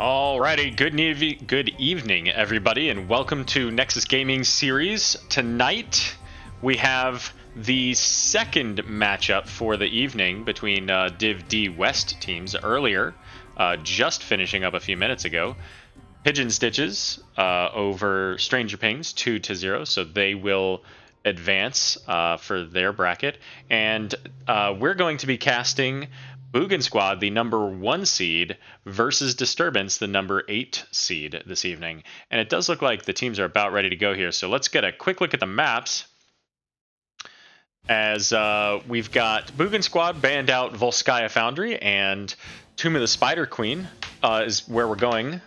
Alrighty, good, neve- good evening, everybody, and welcome to Nexus Gaming Series. Tonight, we have the second matchup for the evening between uh, Div D West teams. Earlier, uh, just finishing up a few minutes ago, Pigeon Stitches uh, over Stranger Pings, 2 to 0, so they will advance uh, for their bracket. And uh, we're going to be casting Boogan Squad, the number one seed, versus Disturbance, the number eight seed this evening. And it does look like the teams are about ready to go here. So let's get a quick look at the maps. As uh, we've got Boogan Squad banned out Volskaya Foundry and Tomb of the Spider Queen uh, is where we're going.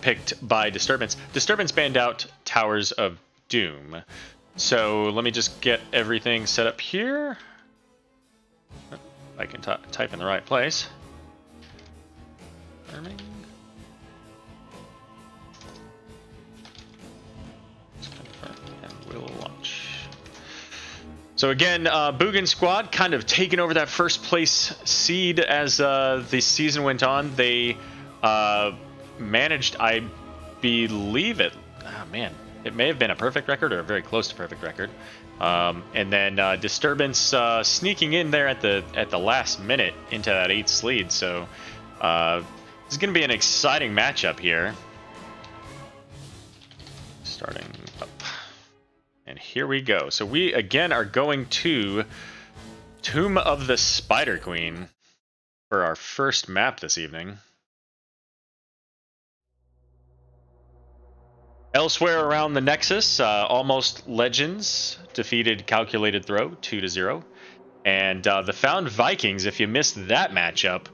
Picked by Disturbance. Disturbance banned out Towers of Doom. So let me just get everything set up here. I can type in the right place. Farming. Will launch. So again, uh, Squad kind of taking over that first place seed as uh, the season went on. They uh, managed, I believe it. Oh man, it may have been a perfect record or a very close to perfect record. Um, and then uh, disturbance uh, sneaking in there at the at the last minute into that eighth lead. So uh, this is going to be an exciting matchup here. Starting up, and here we go. So we again are going to Tomb of the Spider Queen for our first map this evening. Elsewhere around the Nexus, uh, Almost Legends defeated Calculated Throw 2 to 0. And uh, the Found Vikings, if you missed that matchup,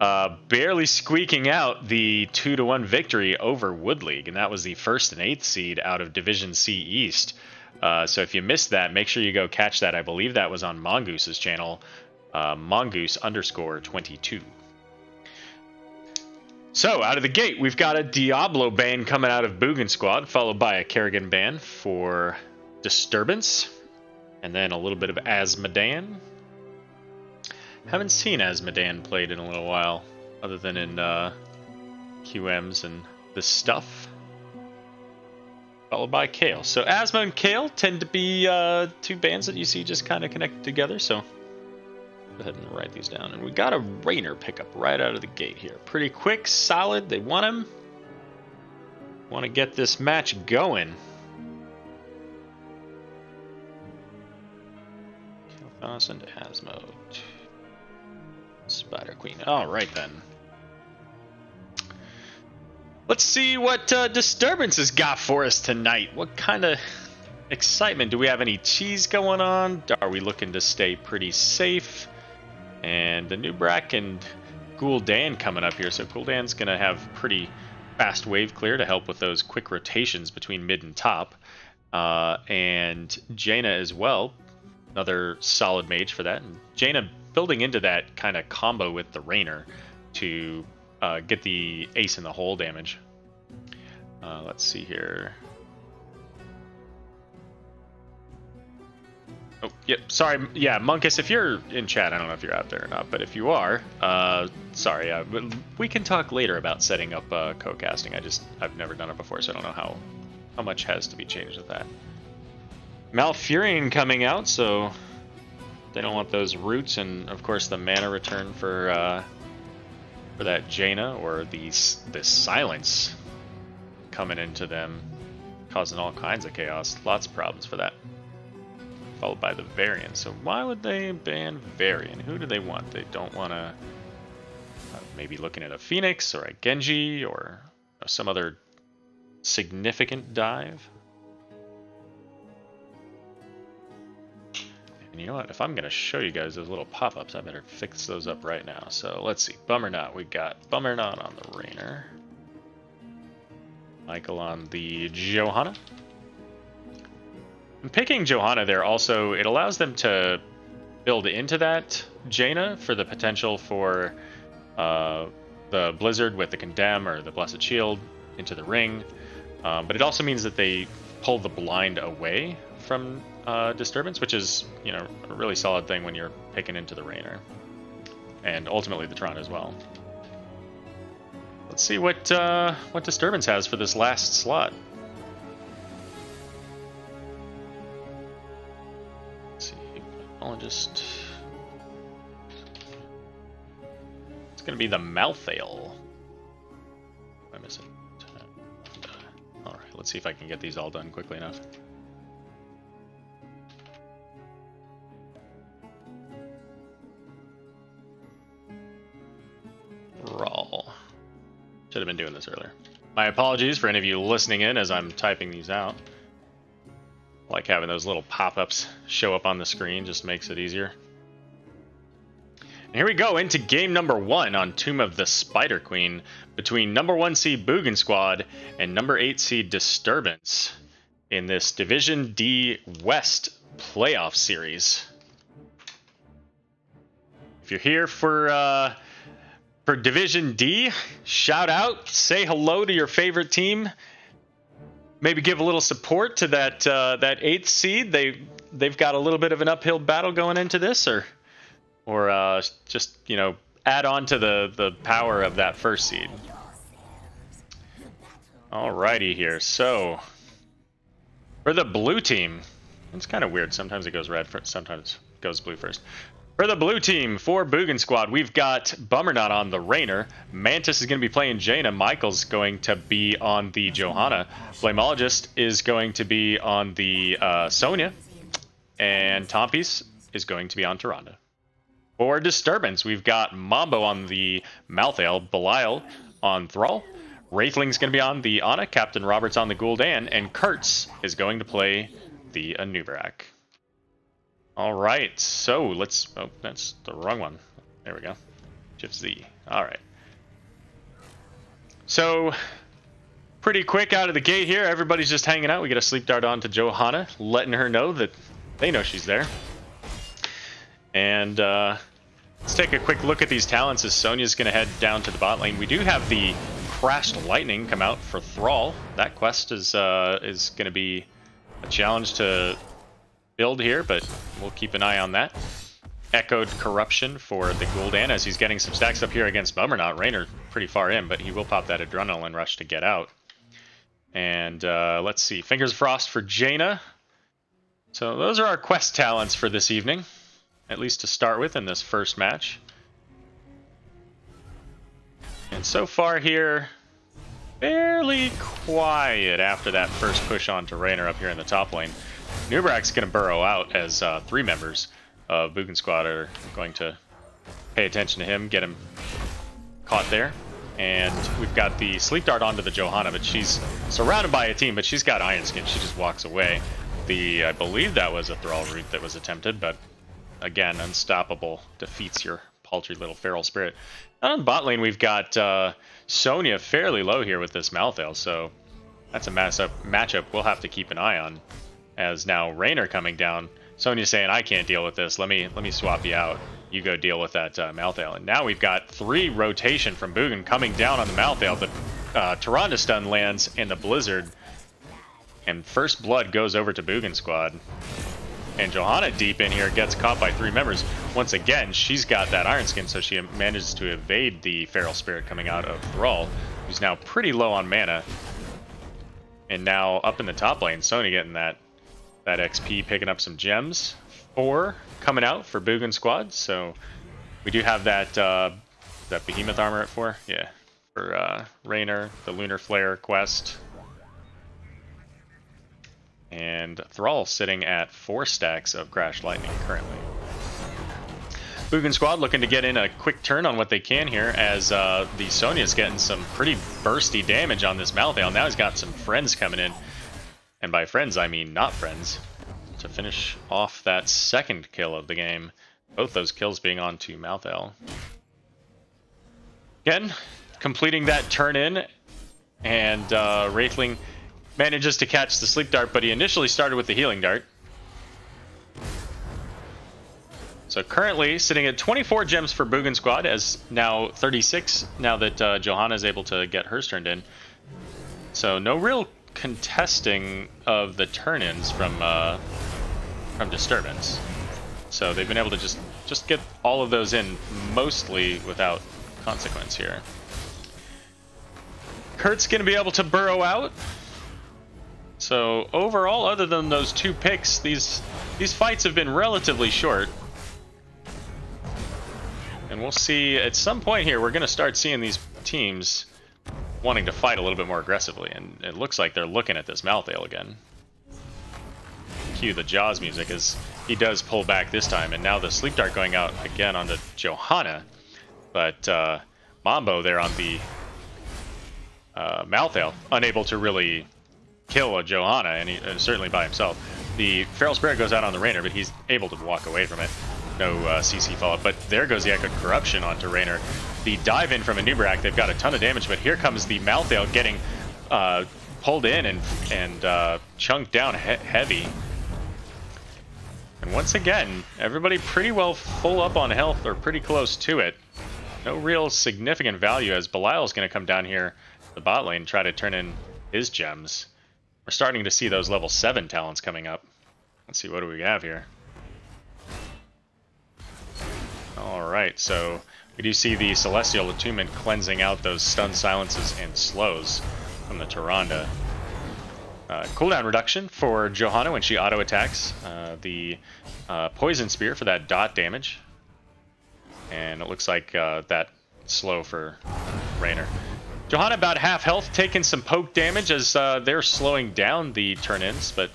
uh, barely squeaking out the 2 to 1 victory over Wood League. And that was the first and eighth seed out of Division C East. Uh, so if you missed that, make sure you go catch that. I believe that was on Mongoose's channel, uh, Mongoose underscore 22. So, out of the gate, we've got a Diablo ban coming out of Boogan Squad, followed by a Kerrigan ban for Disturbance, and then a little bit of Azmodan. Haven't seen Azmodan played in a little while, other than in uh, QMs and this stuff. Followed by Kael. So, Azmo and Kael tend to be uh, two bands that you see just kind of connected together, so Go ahead and write these down. And we got a Raynor pickup right out of the gate here. Pretty quick, solid. They want him. Want to get this match going. Kael'thas and Azmo. Spider Queen. All right then. Let's see what uh, Disturbance has got for us tonight. What kind of excitement? Do we have any cheese going on? Are we looking to stay pretty safe? And the Nubrak and Gul'dan coming up here. So Gul'dan's going to have pretty fast wave clear to help with those quick rotations between mid and top. Uh, and Jaina as well, another solid mage for that. And Jaina building into that kind of combo with the Raynor to uh, get the ace in the hole damage. Uh, let's see here. Oh, yep. Sorry. Yeah, Monkus, if you're in chat, I don't know if you're out there or not, but if you are, uh, sorry. Uh, we can talk later about setting up uh, co-casting. I just I've never done it before, so I don't know how how much has to be changed with that. Malfurion coming out, so they don't want those roots, and of course the mana return for uh, for that Jaina or the the silence coming into them, causing all kinds of chaos. Lots of problems for that followed by the Varian. So why would they ban Varian? Who do they want? They don't want to uh, maybe looking at a Phoenix or a Genji or you know, some other significant dive. And you know what? If I'm going to show you guys those little pop-ups, I better fix those up right now. So let's see. Bummernot. We got Bummernot on the Raynor. Michael on the Johanna. Picking Johanna there also, it allows them to build into that Jaina for the potential for uh, the Blizzard with the Condemn or the Blessed Shield into the ring. Um, but it also means that they pull the blind away from uh, Disturbance, which is, you know, a really solid thing when you're picking into the Raynor. And ultimately the Tron as well. Let's see what uh, what Disturbance has for this last slot. I'll just. It's gonna be the Malthael. I miss it. All right, let's see if I can get these all done quickly enough. Raw. Should have been doing this earlier. My apologies for any of you listening in as I'm typing these out. Like having those little pop-ups show up on the screen just makes it easier. And here we go into game number one on Tomb of the Spider Queen between number one seed Boogan Squad and number eight seed Disturbance in this Division D West playoff series. If you're here for uh, for Division D, shout out, say hello to your favorite team. Maybe give a little support to that uh, that eighth seed. They they've got a little bit of an uphill battle going into this, or or uh, just you know add on to the the power of that first seed. Alrighty here, so for the blue team, it's kind of weird. Sometimes it goes red, first, sometimes goes blue first. For the blue team, for Boogan Squad, we've got Bummernot on the Raynor. Mantis is going to be playing Jaina. Michael's going to be on the Johanna. Flamologist is going to be on the uh, Sonya. And Tompies is going to be on Tyrande. For Disturbance, we've got Mambo on the Malthael, Belial on Thrall. Wraithling's going to be on the Ana, Captain Roberts on the Gul'dan, and Kurtz is going to play the Anub'arak. All right, so let's. Oh, that's the wrong one. There we go. Shift Z. All right. So, pretty quick out of the gate here. Everybody's just hanging out. We get a sleep dart on to Johanna, letting her know that they know she's there. And uh, let's take a quick look at these talents as Sonya's going to head down to the bot lane. We do have the Crashed Lightning come out for Thrall. That quest is uh, is going to be a challenge to build here, but we'll keep an eye on that. Echoed Corruption for the Gul'dan as he's getting some stacks up here against Bummernot. Raynor pretty far in, but he will pop that Adrenaline Rush to get out. And uh, let's see, Fingers Frost for Jaina. So those are our quest talents for this evening, at least to start with in this first match. And so far here, fairly quiet after that first push on to Raynor up here in the top lane. Nubrak's going to burrow out as uh, three members of Boogan Squad are going to pay attention to him, get him caught there. And we've got the Sleep Dart onto the Johanna, but she's surrounded by a team, but she's got Iron Skin. She just walks away. The I believe that was a Thrall route that was attempted, but again, Unstoppable defeats your paltry little feral spirit. On bot lane, we've got uh, Sonya fairly low here with this Malthael, so that's a matchup we'll have to keep an eye on as now Raynor coming down. Sonya's saying, I can't deal with this. Let me let me swap you out. You go deal with that uh. And now we've got three rotation from Boogan coming down on the Malthael. The uh, Tyrande stun lands in the Blizzard. And first blood goes over to Boogan squad. And Johanna deep in here gets caught by three members. Once again, she's got that Iron Skin, so she manages to evade the Feral Spirit coming out of Thrall, who's now pretty low on mana. And now up in the top lane, Sonya getting that that XP picking up some gems. Four coming out for Boogan Squad, so we do have that uh, that Behemoth armor at four. Yeah, for uh, Raynor, the Lunar Flare quest. And Thrall sitting at four stacks of Crash Lightning currently. Boogan Squad looking to get in a quick turn on what they can here as uh, the Sonya's getting some pretty bursty damage on this Malthael. Now he's got some friends coming in. And by friends, I mean not friends. To finish off that second kill of the game. Both those kills being on to Malthael. Again, completing that turn in. And uh, Wraithling manages to catch the Sleep Dart, but he initially started with the Healing Dart. So currently sitting at 24 gems for Boogan Squad, as now 36 now that uh, Johanna is able to get hers turned in. So no real contesting of the turn-ins from uh, from disturbance. So they've been able to just just get all of those in mostly without consequence here. Kurt's going to be able to burrow out. So overall, other than those two picks, these these fights have been relatively short. And we'll see at some point here, we're going to start seeing these teams wanting to fight a little bit more aggressively. And it looks like they're looking at this Malthael again. Cue the Jaws music as he does pull back this time. And now the Sleep Dart going out again onto Johanna. But uh, Mambo there on the uh, Malthael, unable to really kill a Johanna, and he, uh, certainly by himself. The Feral Spirit goes out on the Raynor, but he's able to walk away from it. No uh, CC follow-up, but there goes the Echo Corruption onto Raynor. The dive in from Anub'arak, they've got a ton of damage, but here comes the Malthael getting uh, pulled in and, and uh, chunked down he heavy. And once again, everybody pretty well full up on health or pretty close to it. No real significant value as Belial's going to come down here the bot lane try to turn in his gems. We're starting to see those level 7 talents coming up. Let's see, what do we have here? Alright, so we do see the Celestial Attunement cleansing out those stun silences and slows from the Tyrande. Uh, cooldown reduction for Johanna when she auto attacks. Uh, the uh, Poison Spear for that dot damage. And it looks like uh, that slow for Raynor. Johanna about half health, taking some poke damage as uh, they're slowing down the turn-ins, but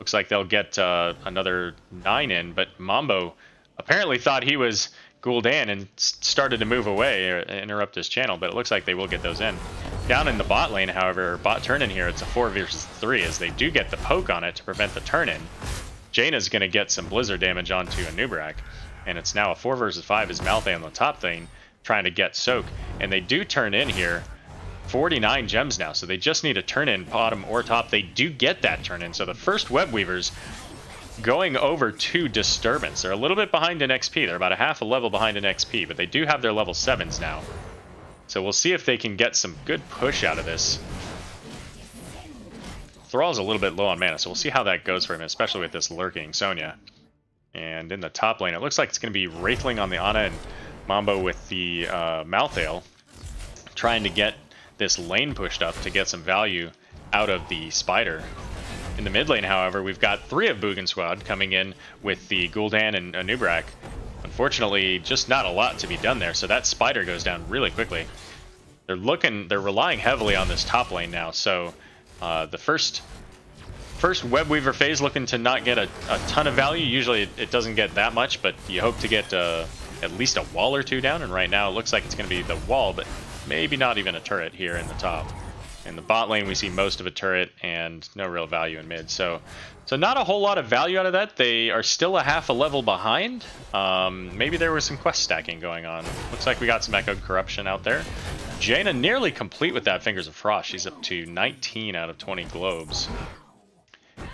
looks like they'll get uh, another 9 in. But Mambo apparently thought he was Gul'dan and started to move away or interrupt his channel, but it looks like they will get those in. Down in the bot lane, however, bot turn-in here, it's a 4 versus 3 as they do get the poke on it to prevent the turn-in. Jaina's going to get some Blizzard damage onto Anub'arak, and it's now a 4 versus 5 as Malthael on the top thing trying to get Soak, and they do turn in here 49 gems now, so they just need a turn in, bottom or top. They do get that turn in, so the first Web Weavers going over to Disturbance. They're a little bit behind in XP. They're about a half a level behind in XP, but they do have their level 7s now. So we'll see if they can get some good push out of this. Thrall's a little bit low on mana, so we'll see how that goes for him, especially with this lurking Sonya. And in the top lane, it looks like it's going to be Wraithling on the Ana and Mambo with the uh, Malthael, trying to get this lane pushed up to get some value out of the Spider. In the mid lane, however, we've got three of Boogan coming in with the Gul'dan and Anub'arak. Unfortunately, just not a lot to be done there, so that Spider goes down really quickly. They're looking, they're relying heavily on this top lane now, so uh, the first first Web Weaver phase looking to not get a, a ton of value. Usually it, it, doesn't get that much, but you hope to get uh, at least a wall or two down, and right now it looks like it's going to be the wall, but maybe not even a turret here in the top. In the bot lane, we see most of a turret and no real value in mid. So, so not a whole lot of value out of that. They are still a half a level behind. Um, maybe there was some quest stacking going on. Looks like we got some Echo Corruption out there. Jaina nearly complete with that Fingers of Frost. She's up to 19 out of 20 globes.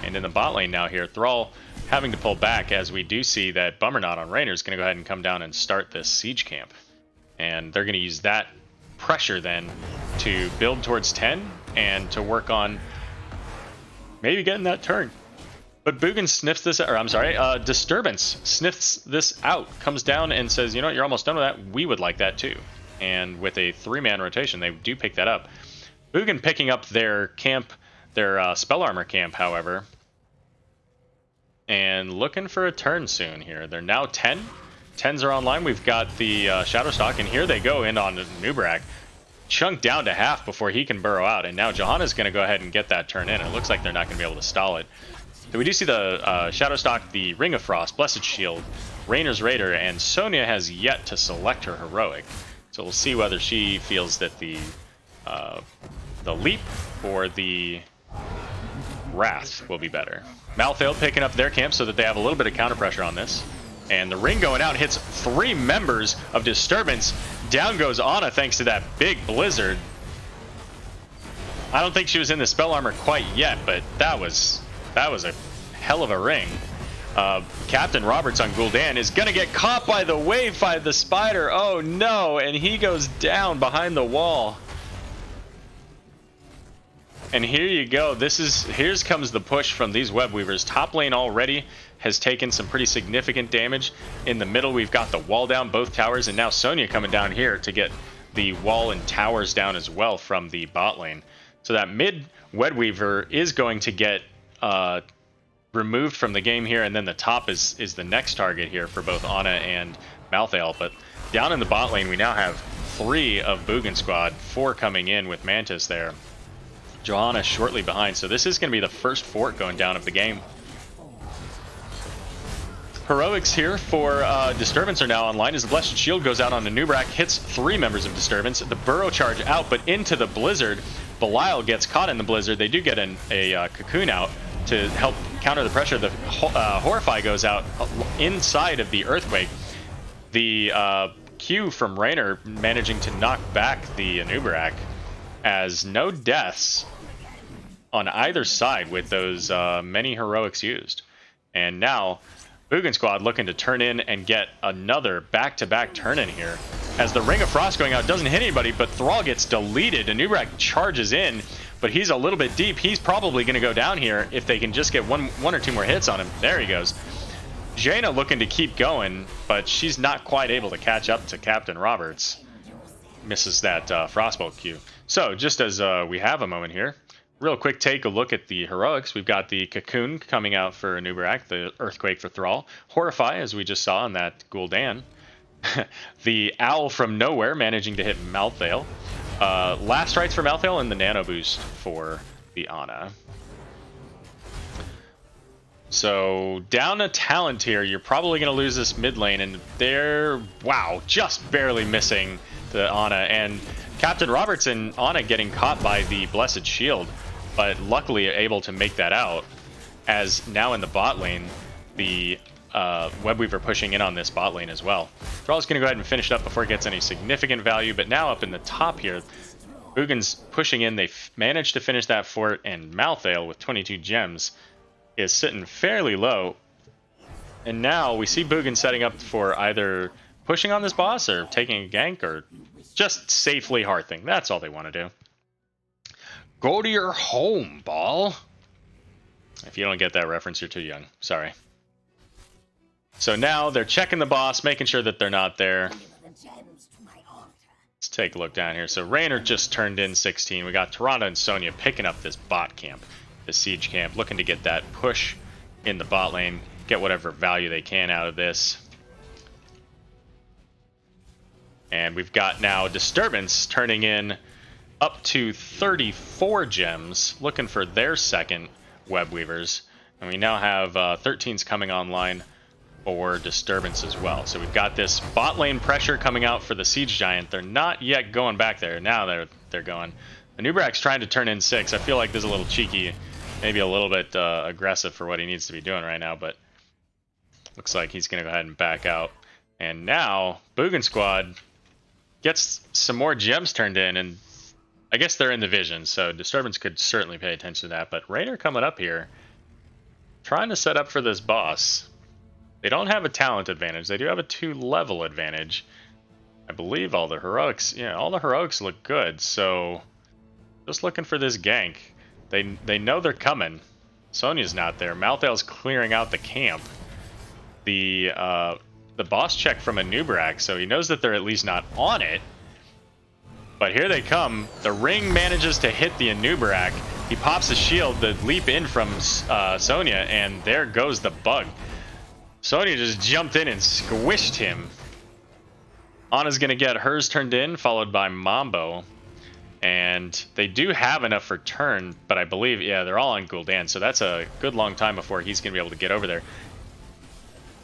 And in the bot lane now here, Thrall having to pull back as we do see that Bummernot on Raynor is going to go ahead and come down and start this siege camp. And they're going to use that pressure then to build towards 10 and to work on maybe getting that turn. But Boogan sniffs this, or I'm sorry, uh, Disturbance sniffs this out, comes down and says, you know what, you're almost done with that. We would like that too. And with a three-man rotation, they do pick that up. Boogan picking up their camp, their uh, spell armor camp, however, and looking for a turn soon here. They're now 10. 10s are online. We've got the uh, Shadowstalk, and here they go in on Nubrak. Chunked down to half before he can burrow out, and now Johanna's going to go ahead and get that turn in. It looks like they're not going to be able to stall it. So we do see the uh, Shadowstalk, the Ring of Frost, Blessed Shield, Raynor's Raider, and Sonya has yet to select her heroic. So we'll see whether she feels that the uh, the leap or the wrath will be better. Malthael picking up their camp so that they have a little bit of counter pressure on this. And the ring going out hits three members of Disturbance. Down goes Ana thanks to that big blizzard. I don't think she was in the spell armor quite yet, but that was that was a hell of a ring. Uh, Captain Roberts on Gul'dan is going to get caught by the wave by the spider. Oh no, and he goes down behind the wall. And here you go. This is here's comes the push from these web weavers. Top lane already has taken some pretty significant damage. In the middle, we've got the wall down both towers, and now Sonya coming down here to get the wall and towers down as well from the bot lane. So that mid web weaver is going to get uh, removed from the game here, and then the top is is the next target here for both Ana and Malthael. But down in the bot lane, we now have three of Boogan Squad, four coming in with Mantis there. Johanna shortly behind, so this is going to be the first fort going down of the game. Heroics here for uh, Disturbance are now online as the Blessed Shield goes out on the Nubrak, hits three members of Disturbance. The Burrow charge out, but into the Blizzard. Belial gets caught in the Blizzard. They do get an, a uh, Cocoon out to help counter the pressure. The uh, Horrify goes out inside of the Earthquake. The uh, Q from Raynor managing to knock back the Anub'arak as no deaths on either side with those uh, many heroics used. And now Boogan Squad looking to turn in and get another back-to-back -back turn in here. As the Ring of Frost going out doesn't hit anybody, but Thrall gets deleted. Anub'arak charges in, but he's a little bit deep. He's probably going to go down here if they can just get one, one or two more hits on him. There he goes. Jaina looking to keep going, but she's not quite able to catch up to Captain Roberts. Misses that uh, Frostbolt Q. So, just as uh, we have a moment here, real quick take a look at the heroics. We've got the Cocoon coming out for Anub'arak, the Earthquake for Thrall, Horrify, as we just saw in that Gul'dan, the Owl from Nowhere managing to hit Malthael, uh, Last Rites for Malthael, and the Nano Boost for the Ana. So down a talent here, you're probably going to lose this mid lane, and they're, wow, just barely missing the Ana. And Captain Roberts on, Ana getting caught by the Blessed Shield but luckily able to make that out. As now in the bot lane, the uh, Webweaver pushing in on this bot lane as well. Thrall's going to go ahead and finish it up before it gets any significant value, but now up in the top here, Boogan's pushing in. They managed to finish that fort, and Malthael with 22 gems is sitting fairly low. And now we see Boogan setting up for either pushing on this boss or taking a gank or just safely hearthing. That's all they want to do. Go to your home, ball. If you don't get that reference, you're too young. Sorry. So now they're checking the boss, making sure that they're not there. Let's take a look down here. So Raynor just turned in 16. We got Tyrande and Sonya picking up this bot camp, the siege camp, looking to get that push in the bot lane, get whatever value they can out of this. And we've got now Disturbance turning in up to 34 gems, looking for their second web weavers. And we now have uh, 13s coming online for Disturbance as well. So we've got this bot lane pressure coming out for the Siege Giant. They're not yet going back there. Now they're they're going. Anub'arak's trying to turn in six. I feel like this is a little cheeky, maybe a little bit uh, aggressive for what he needs to be doing right now, but looks like he's going to go ahead and back out. And now, Boogan Squad gets some more gems turned in, and I guess they're in the vision, so Disturbance could certainly pay attention to that. But Raynor coming up here, trying to set up for this boss. They don't have a talent advantage. They do have a two-level advantage. I believe all the heroics, yeah, all the heroics look good. So just looking for this gank. They they know they're coming. Sonya's not there. Malthael's clearing out the camp. The uh, the boss check from Anub'arak, so he knows that they're at least not on it. But here they come. The ring manages to hit the Anub'arak. He pops the shield, the leap in from uh, Sonya, and there goes the bug. Sonya just jumped in and squished him. Ana's going to get hers turned in, followed by Mambo. And they do have enough for turn, but I believe, yeah, they're all on Gul'dan, so that's a good long time before he's going to be able to get over there.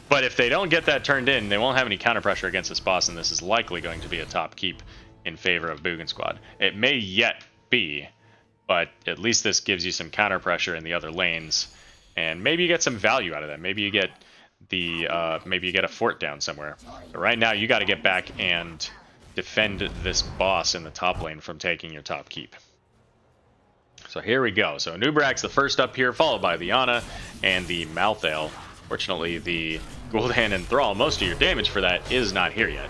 But if they don't get that turned in, they won't have any counter pressure against this boss, and this is likely going to be a top keep in favor of Boogan Squad. It may yet be, but at least this gives you some counter pressure in the other lanes, and maybe you get some value out of that. Maybe you get the uh, maybe you get a fort down somewhere. But right now, you got to get back and defend this boss in the top lane from taking your top keep. So here we go. So Anub'arak's the first up here, followed by the Ana and the Malthael. Fortunately, the Gul'dan and Thrall, most of your damage for that is not here yet.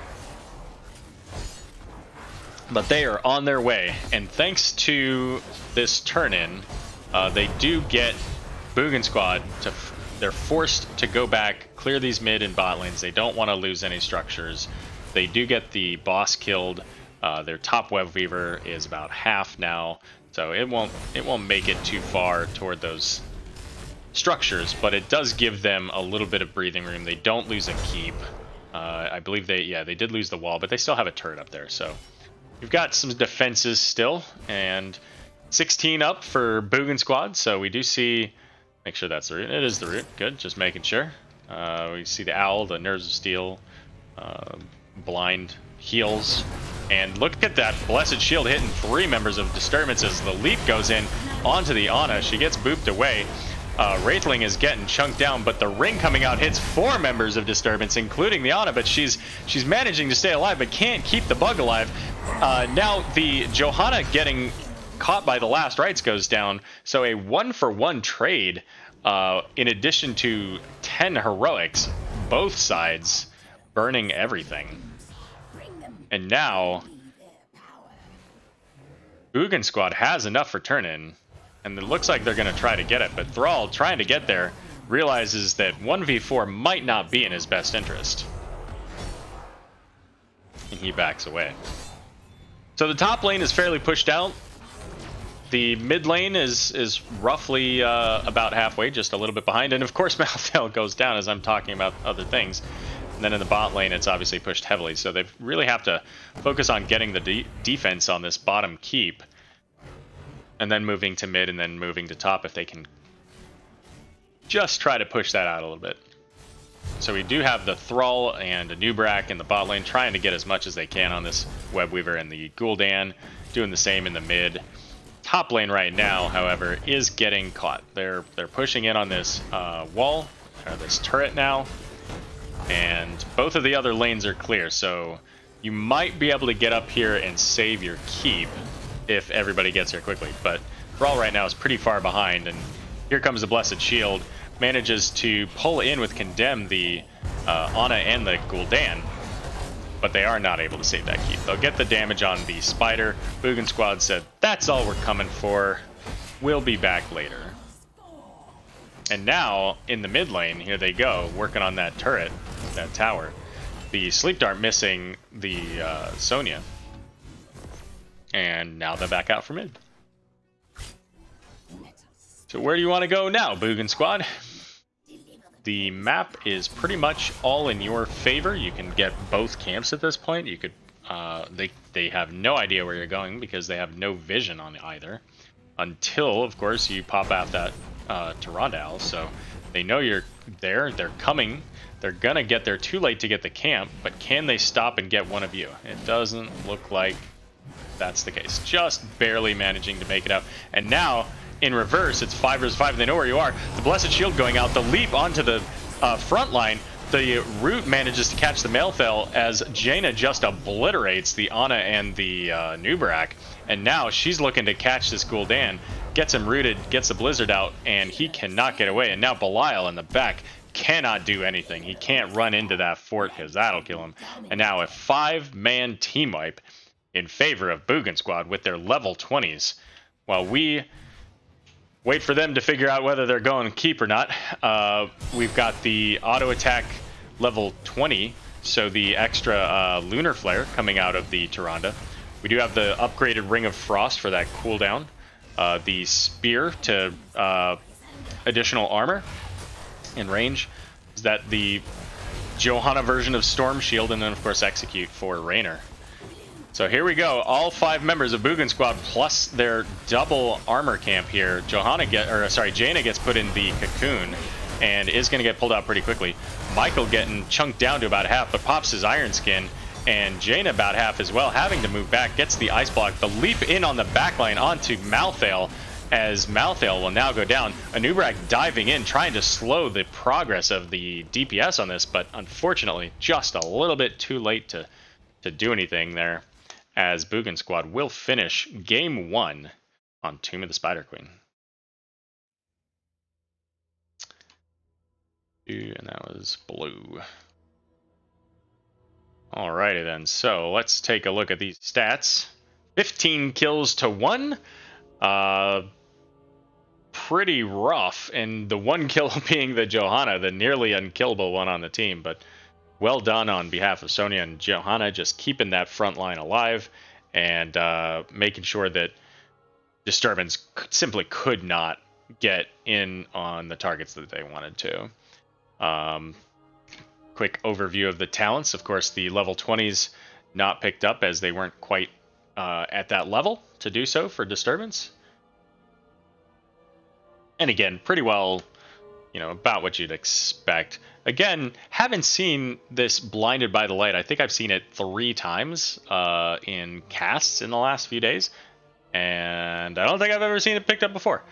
But they are on their way, and thanks to this turn-in, uh, they do get Boogan Squad to. They're forced to go back, clear these mid and bot lanes. They don't want to lose any structures. They do get the boss killed Uh, their top web weaver is about half now, so it won't it won't make it too far toward those structures, but it does give them a little bit of breathing room. They don't lose a keep. Uh, I believe they yeah they did lose the wall, but they still have a turret up there, so we've got some defenses still, and 16 up for Boogan Squad. So we do see. Make sure that's the root. It is the root. Good. Just making sure. Uh, we see the owl, the nerves of steel, uh, blind heals, and look at that blessed shield hitting three members of disturbance as the leap goes in onto the Ana. She gets booped away. Uh, Wraithling is getting chunked down, but the ring coming out hits four members of disturbance, including the Ana. But she's she's managing to stay alive, but can't keep the bug alive. Uh, now the Johanna getting caught by the last rites goes down. So a one for one trade, uh, in addition to 10 heroics, both sides burning everything. And now, Boogan Squad has enough for turn in, and it looks like they're going to try to get it. But Thrall, trying to get there, realizes that 1v4 might not be in his best interest. And he backs away. So the top lane is fairly pushed out. The mid lane is is roughly uh, about halfway, just a little bit behind. And of course, Malthael goes down as I'm talking about other things. And then in the bot lane, it's obviously pushed heavily. So they really have to focus on getting the de defense on this bottom keep. And then moving to mid and then moving to top if they can just try to push that out a little bit. So we do have the Thrall and a Nubrak in the bot lane trying to get as much as they can on this Web Weaver and the Gul'dan, doing the same in the mid. Top lane right now, however, is getting caught. They're they're pushing in on this uh, wall, or this turret now, and both of the other lanes are clear. So you might be able to get up here and save your keep if everybody gets here quickly. But Thrall right now is pretty far behind, and here comes the Blessed Shield. Manages to pull in with Condemn the uh, Ana and the Gul'dan, but they are not able to save that keep. They'll get the damage on the spider. Boogan Squad said, that's all we're coming for. We'll be back later. And now, in the mid lane, here they go, working on that turret, that tower. The Sleep Dart missing the uh, Sonya. And now they're back out for mid. So where do you want to go now, Boogan Squad? The map is pretty much all in your favor. You can get both camps at this point. You could, uh, they they have no idea where you're going because they have no vision on either, until of course you pop out that uh, So they know you're there. They're coming. They're gonna get there too late to get the camp, but can they stop and get one of you? It doesn't look like that's the case. Just barely managing to make it out. And now in reverse. It's 5 versus 5. They know where you are. The Blessed Shield going out. The leap onto the uh, front line. The root manages to catch the Malthael as Jaina just obliterates the Ana and the uh, Nubrak. And now she's looking to catch this Gul'dan. Gets him rooted, gets the Blizzard out, and he cannot get away. And now Belial in the back cannot do anything. He can't run into that fort because that'll kill him. And now a five-man team wipe in favor of Boogan Squad with their level 20s. While we wait for them to figure out whether they're going keep or not. Uh, we've got the auto attack level 20, so the extra uh, lunar flare coming out of the Tyrande. We do have the upgraded Ring of Frost for that cooldown. Uh, the spear to uh, additional armor and range. Is that the Johanna version of Storm Shield, and then of course Execute for Raynor. So here we go. All five members of Boogan Squad plus their double armor camp here. Johanna get, or sorry, Jaina gets put in the cocoon and is going to get pulled out pretty quickly. Michael getting chunked down to about half, but pops his iron skin. And Jaina about half as well, having to move back, gets the ice block. The leap in on the backline onto Malthael as Malthael will now go down. Anubrak diving in, trying to slow the progress of the DPS on this, but unfortunately just a little bit too late to, to do anything there as Boogan Squad will finish game one on Tomb of the Spider Queen. And that was blue. Alrighty then, so let's take a look at these stats. 15 kills to 1. Uh, pretty rough, and the one kill being the Johanna, the nearly unkillable one on the team, but well done on behalf of Sonia and Johanna, just keeping that front line alive. and uh, making sure that disturbance simply could not get in on the targets that they wanted to. Um, quick overview of the talents. Of course, the level 20s not picked up as they weren't quite uh, at that level to do so for disturbance. And again, pretty well, you know, about what you'd expect. Again, haven't seen this blinded by the light. I think I've seen it three times uh, in casts in the last few days, and I don't think I've ever seen it picked up before.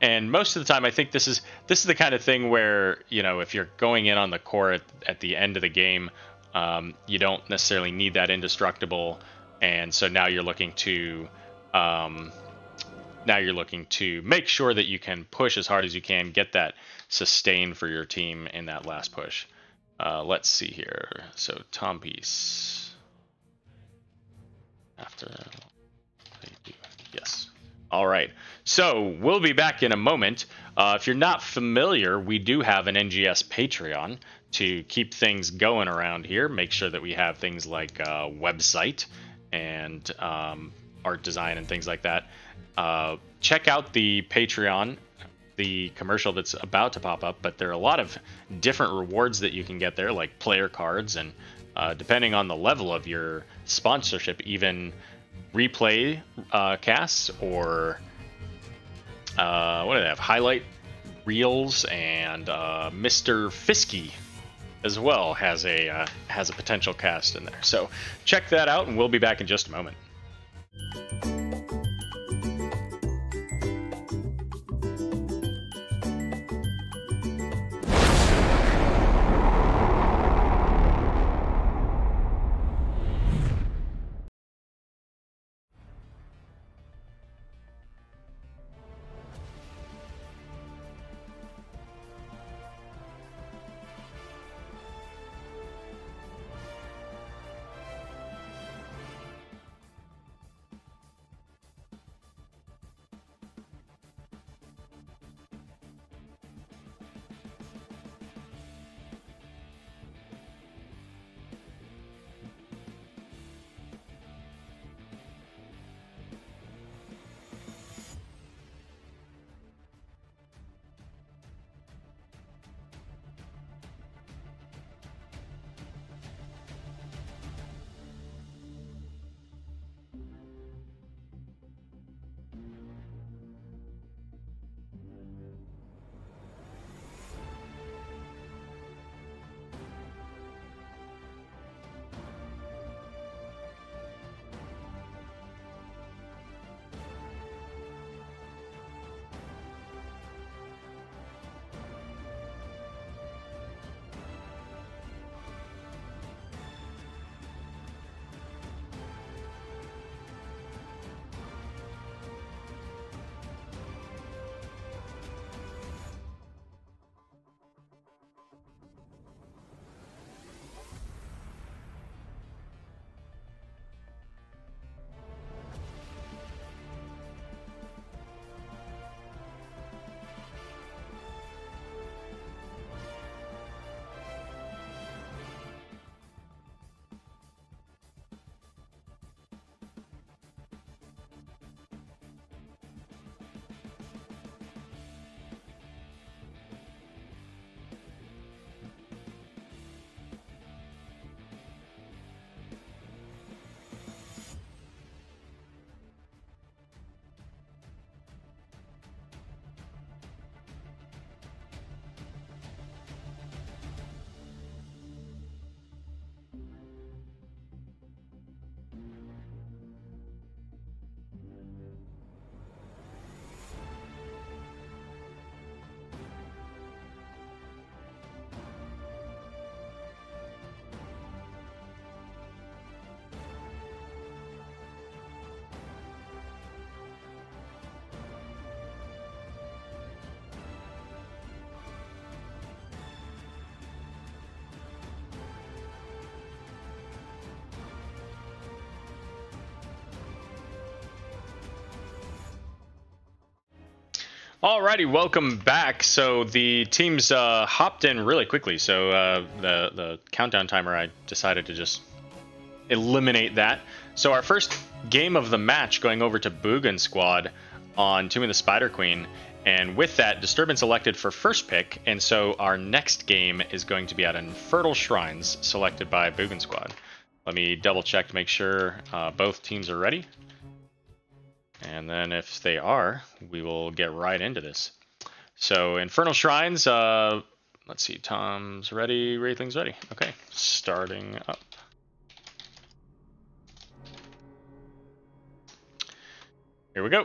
And most of the time, I think this is this is the kind of thing where you know if you're going in on the core at, at the end of the game, um, you don't necessarily need that indestructible, and so now you're looking to um, now you're looking to make sure that you can push as hard as you can, get that sustain for your team in that last push. Uh, let's see here. So Tom Piece after yes. All right. So we'll be back in a moment. Uh, if you're not familiar, we do have an NGS Patreon to keep things going around here. Make sure that we have things like uh, website and um, art design and things like that. Uh, check out the Patreon, the commercial that's about to pop up. But there are a lot of different rewards that you can get there, like player cards, and uh, depending on the level of your sponsorship, even replay uh, casts or uh, what do they have? Highlight reels and uh, Mr. Fisky as well has a uh, has a potential cast in there. So check that out, and we'll be back in just a moment. Alrighty, welcome back. So the teams uh, hopped in really quickly. So uh, the the countdown timer, I decided to just eliminate that. So our first game of the match going over to Boogan Squad on Tomb of the Spider Queen. And with that, Disturbance elected for first pick, and so our next game is going to be at Infernal Shrines, selected by Boogan Squad. Let me double check to make sure uh, both teams are ready. And then if they are, we will get right into this. So Infernal Shrines, uh, let's see, Tom's ready, Wraithling's ready. Okay, starting up. Here we go.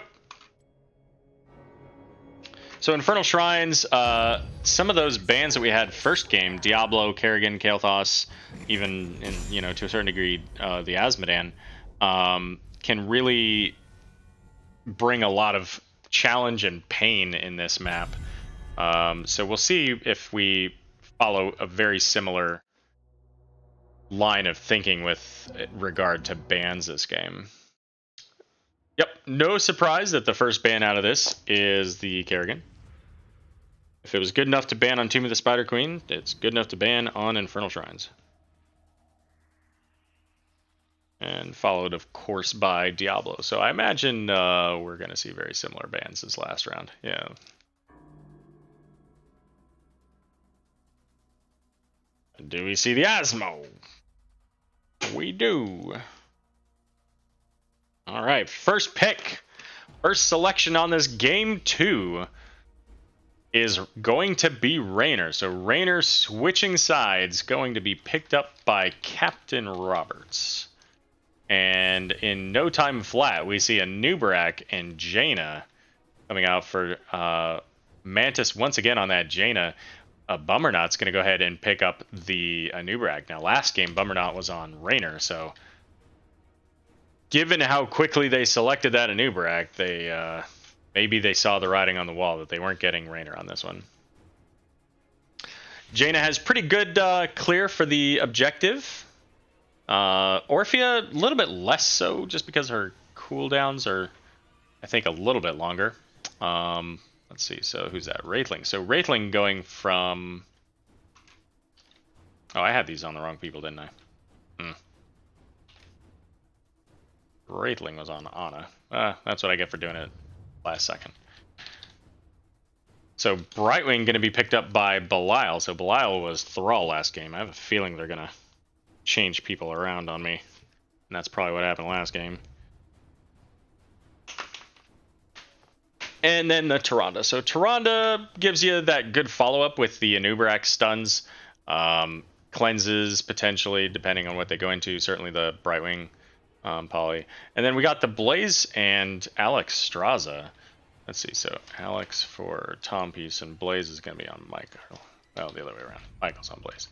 So Infernal Shrines, uh, some of those bands that we had first game, Diablo, Kerrigan, Kael'thas, even in, you know to a certain degree uh, the Azmodan, um, can really bring a lot of challenge and pain in this map. Um, so we'll see if we follow a very similar line of thinking with regard to bans this game. Yep, no surprise that the first ban out of this is the Kerrigan. If it was good enough to ban on Tomb of the Spider Queen, it's good enough to ban on Infernal Shrines. And followed, of course, by Diablo. So I imagine uh, we're going to see very similar bands this last round. Yeah. Do we see the Azmo? We do. All right, first pick. First selection on this game two is going to be Raynor. So Raynor switching sides, going to be picked up by Captain Roberts. And in no time flat, we see a Anub'arak and Jaina coming out for uh, Mantis once again on that Jaina. Uh, Bummernot's going to go ahead and pick up the Anub'arak. Now, last game, Bummernot was on Raynor, so given how quickly they selected that Anub'arak, they uh, maybe they saw the writing on the wall that they weren't getting Raynor on this one. Jaina has pretty good uh, clear for the objective. Uh, Orphea, a little bit less so, just because her cooldowns are, I think, a little bit longer. Um, let's see, so who's that? Wraithling. So Wraithling going from... Oh, I had these on the wrong people, didn't I? Hmm. Wraithling was on Ana. Uh, that's what I get for doing it last second. So Brightwing going to be picked up by Belial. So Belial was Thrall last game. I have a feeling they're going to change people around on me. And that's probably what happened last game. And then the Tyrande. So Tyrande gives you that good follow-up with the Anub'arak stuns. Um, cleanses, potentially, depending on what they go into. Certainly the Brightwing um, poly. And then we got the Blaze and Alexstrasza. Let's see. So Alex for Tom Piece and Blaze is going to be on Michael. Well, the other way around. Michael's on Blaze.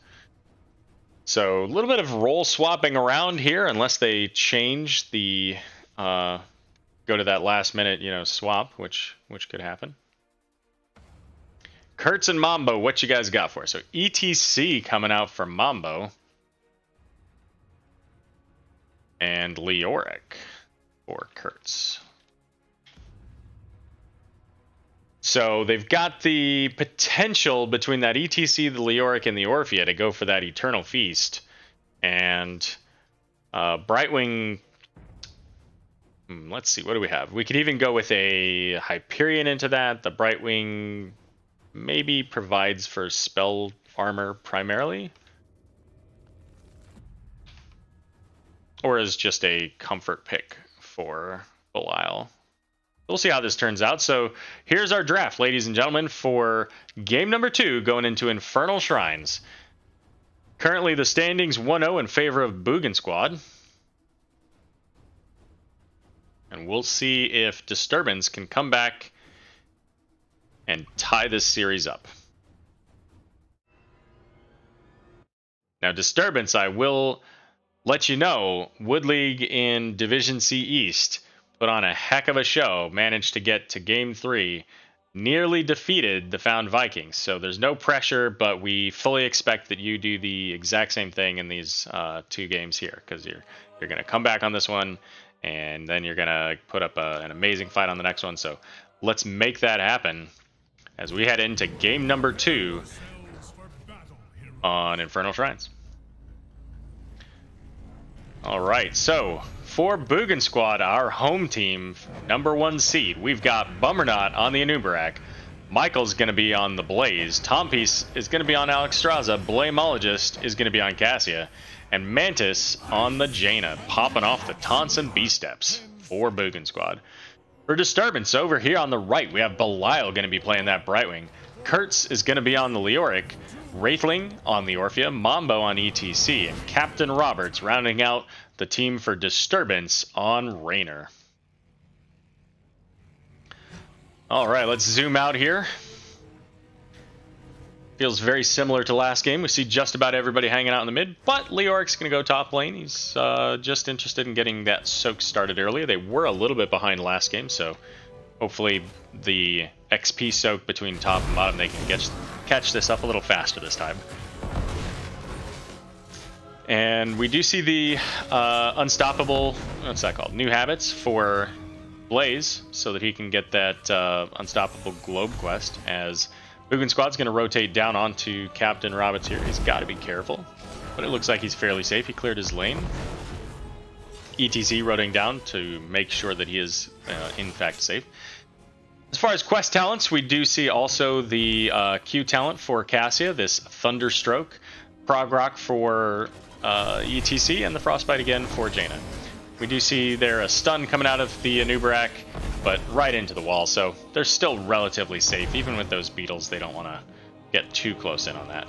So a little bit of role swapping around here, unless they change the uh, go to that last minute, you know, swap, which which could happen. Kurtz and Mambo, what you guys got for? So ETC coming out for Mambo. and Leoric for Kurtz. So they've got the potential between that ETC, the Leoric, and the Orphea to go for that Eternal Feast. And uh, Brightwing. Hmm, let's see, what do we have? We could even go with a Hyperion into that. The Brightwing maybe provides for spell armor primarily. or is just a comfort pick for Belial. We'll see how this turns out. So here's our draft, ladies and gentlemen, for game number two going into Infernal Shrines. Currently, the standings 1 0 in favor of Boogan Squad. And we'll see if Disturbance can come back and tie this series up. Now, Disturbance, I will let you know, Wood League in Division C East put on a heck of a show, managed to get to game three, nearly defeated the Found Vikings. So there's no pressure, but we fully expect that you do the exact same thing in these uh, two games here, because you're you're gonna come back on this one, and then you're gonna put up a, an amazing fight on the next one. So let's make that happen as we head into game number two on Infernal Shrines. All right, so for Boogan Squad, our home team, number one seed, we've got Bummernot on the Anub'arak. Michael's going to be on the Blaze. Tompies is going to be on Alexstrasza. Blamologist is going to be on Cassia. And Mantis on the Jaina, popping off the taunts and B-steps for Boogan Squad. For Disturbance, over here on the right, we have Belial going to be playing that Brightwing. Kurtz is going to be on the Leoric. Wraithling on the Orphea, Mambo on ETC, and Captain Roberts rounding out the team for Disturbance on Raynor. All right, let's zoom out here. Feels very similar to last game. We see just about everybody hanging out in the mid, but Leoric's going to go top lane. He's uh, just interested in getting that soak started earlier. They were a little bit behind last game, so hopefully the XP soak between top and bottom, they can get, catch this up a little faster this time. And we do see the uh, unstoppable, what's that called? New habits for Blaze, so that he can get that uh, unstoppable globe quest. As Boogan Squad's going to rotate down onto Captain Roberts here. He's got to be careful, but it looks like he's fairly safe. He cleared his lane. ETC rotating down to make sure that he is uh, in fact safe. As far as quest talents, we do see also the uh, Q talent for Cassia, this Thunderstroke, Prog Rock for uh, ETC, and the Frostbite again for Jaina. We do see there a stun coming out of the Anub'arak, but right into the wall, so they're still relatively safe. Even with those beetles, they don't want to get too close in on that.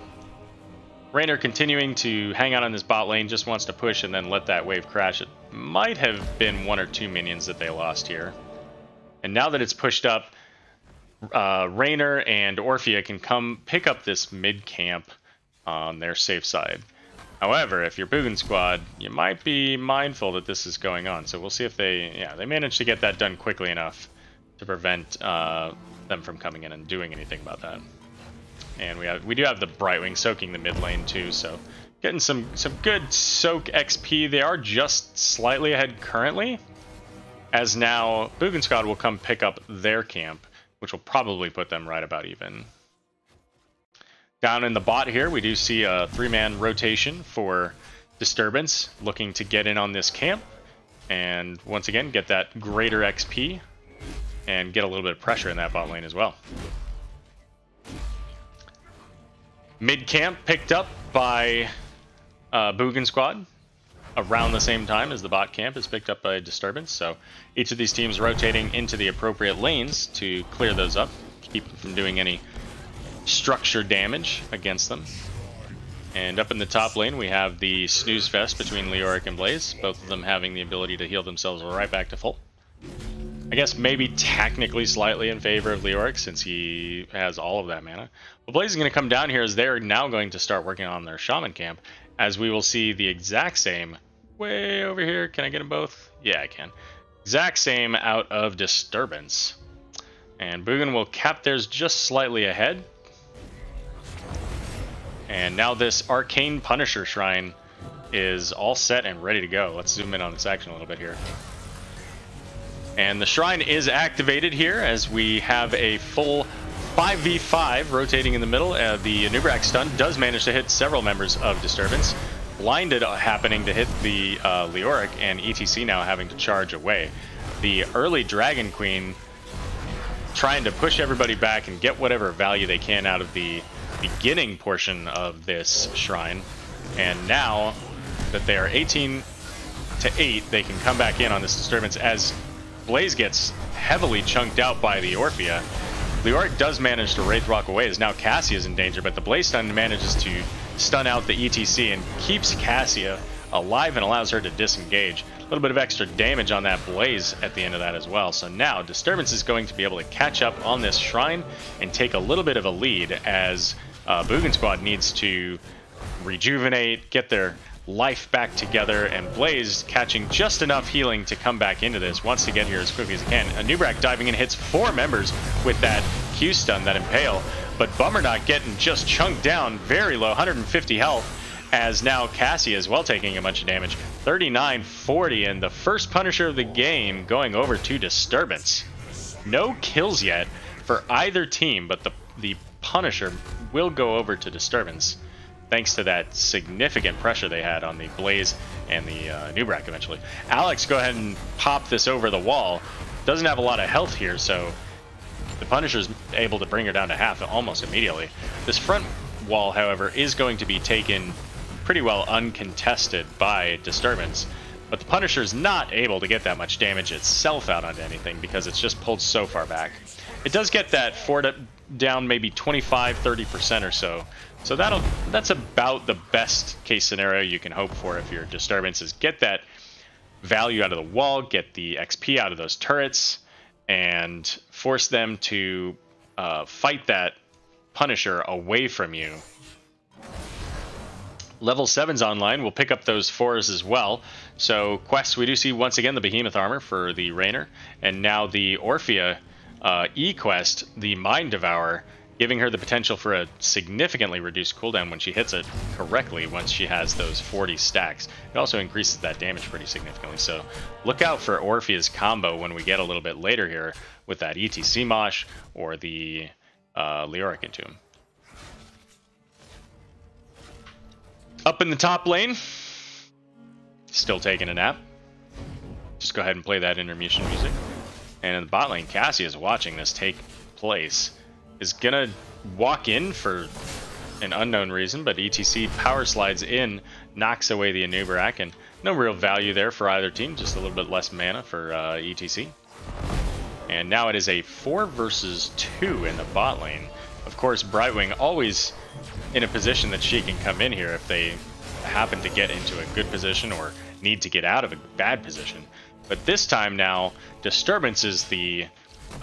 Raynor continuing to hang out on this bot lane, just wants to push and then let that wave crash. It might have been one or two minions that they lost here. And now that it's pushed up, uh, and Orphea can come pick up this mid camp on their safe side. However, if you're Boogan Squad, you might be mindful that this is going on. So we'll see if they, yeah, they manage to get that done quickly enough to prevent uh, them from coming in and doing anything about that. And we have, we do have the Brightwing soaking the mid lane too, so getting some some good soak XP. They are just slightly ahead currently, as now Boogan Squad will come pick up their camp, which will probably put them right about even. Down in the bot here, we do see a three-man rotation for Disturbance, looking to get in on this camp, and once again, get that greater XP, and get a little bit of pressure in that bot lane as well. Mid camp picked up by uh, Squad around the same time as the bot camp is picked up by Disturbance, so each of these teams rotating into the appropriate lanes to clear those up, keep them from doing any structure damage against them. And up in the top lane, we have the Snooze Fest between Leoric and Blaze, both of them having the ability to heal themselves right back to full. I guess maybe technically slightly in favor of Leoric since he has all of that mana. But Blaze is going to come down here as they're now going to start working on their Shaman camp, as we will see the exact same way over here. Can I get them both? Yeah, I can. Exact same out of Disturbance. And Boogan will cap theirs just slightly ahead. And now this Arcane Punisher Shrine is all set and ready to go. Let's zoom in on this action a little bit here. And the shrine is activated here as we have a full 5v5 rotating in the middle. Uh, the Anub'arak stun does manage to hit several members of Disturbance. Blinded happening to hit the uh, Leoric and ETC now having to charge away. The early Dragon Queen trying to push everybody back and get whatever value they can out of the beginning portion of this shrine. And now that they are 18 to 8, they can come back in on this disturbance as Blaze gets heavily chunked out by the Orphea. Leoric does manage to Wraith Walk away as now Cassie is in danger, but the Blaze stun manages to stun out the ETC and keeps Cassia alive and allows her to disengage. A little bit of extra damage on that Blaze at the end of that as well. So now Disturbance is going to be able to catch up on this Shrine and take a little bit of a lead as uh, Boogan Squad needs to rejuvenate, get their life back together, and Blaze catching just enough healing to come back into this, wants to get here as quickly as he can. Anub'arak diving in hits four members with that Q stun, that Impale, but Bummernot getting just chunked down very low, 150 health, as now Cassie as well taking a bunch of damage. 39-40, and the first Punisher of the game going over to Disturbance. No kills yet for either team, but the, the Punisher will go over to Disturbance thanks to that significant pressure they had on the Blaze and the uh, Nubrak eventually. Alex, go ahead and pop this over the wall. Doesn't have a lot of health here, so the Punisher's able to bring her down to half almost immediately. This front wall, however, is going to be taken pretty well uncontested by Disturbance, but the Punisher's not able to get that much damage itself out onto anything because it's just pulled so far back. It does get that forward down maybe 25, 30% or so. So that'll that's about the best case scenario you can hope for if your disturbance is get that value out of the wall, get the XP out of those turrets, and force them to uh, fight that Punisher away from you. Level 7's online. We'll pick up those 4s as well. So quests, we do see once again the Behemoth armor for the Raynor, and now the Orphea uh, E quest, the Mind Devourer, giving her the potential for a significantly reduced cooldown when she hits it correctly once she has those 40 stacks. It also increases that damage pretty significantly, so look out for Orphea's combo when we get a little bit later here with that ETC Mosh or the uh, Leoric Entomb. Up in the top lane, still taking a nap. Just go ahead and play that intermission music. And in the bot lane, Cassie is watching this take place. Is gonna walk in for an unknown reason, but ETC power slides in, knocks away the Anub'arak, and no real value there for either team, just a little bit less mana for uh, ETC. And now it is a 4 versus 2 in the bot lane. Of course, Brightwing always in a position that she can come in here if they happen to get into a good position or need to get out of a bad position. But this time now, Disturbance is the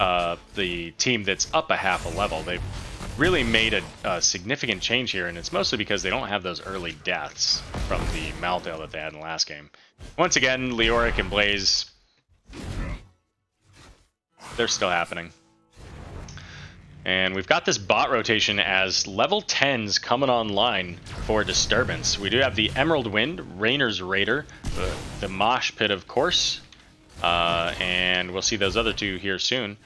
uh, the team that's up a half a level. They've really made a, a, significant change here, and it's mostly because they don't have those early deaths from the Malthael that they had in the last game. Once again, Leoric and Blaze, they're still happening. And we've got this bot rotation as level 10s coming online for Disturbance. We do have the Emerald Wind, Raynor's Raider, the, the Mosh Pit, of course, uh, and we'll see those other two here soon.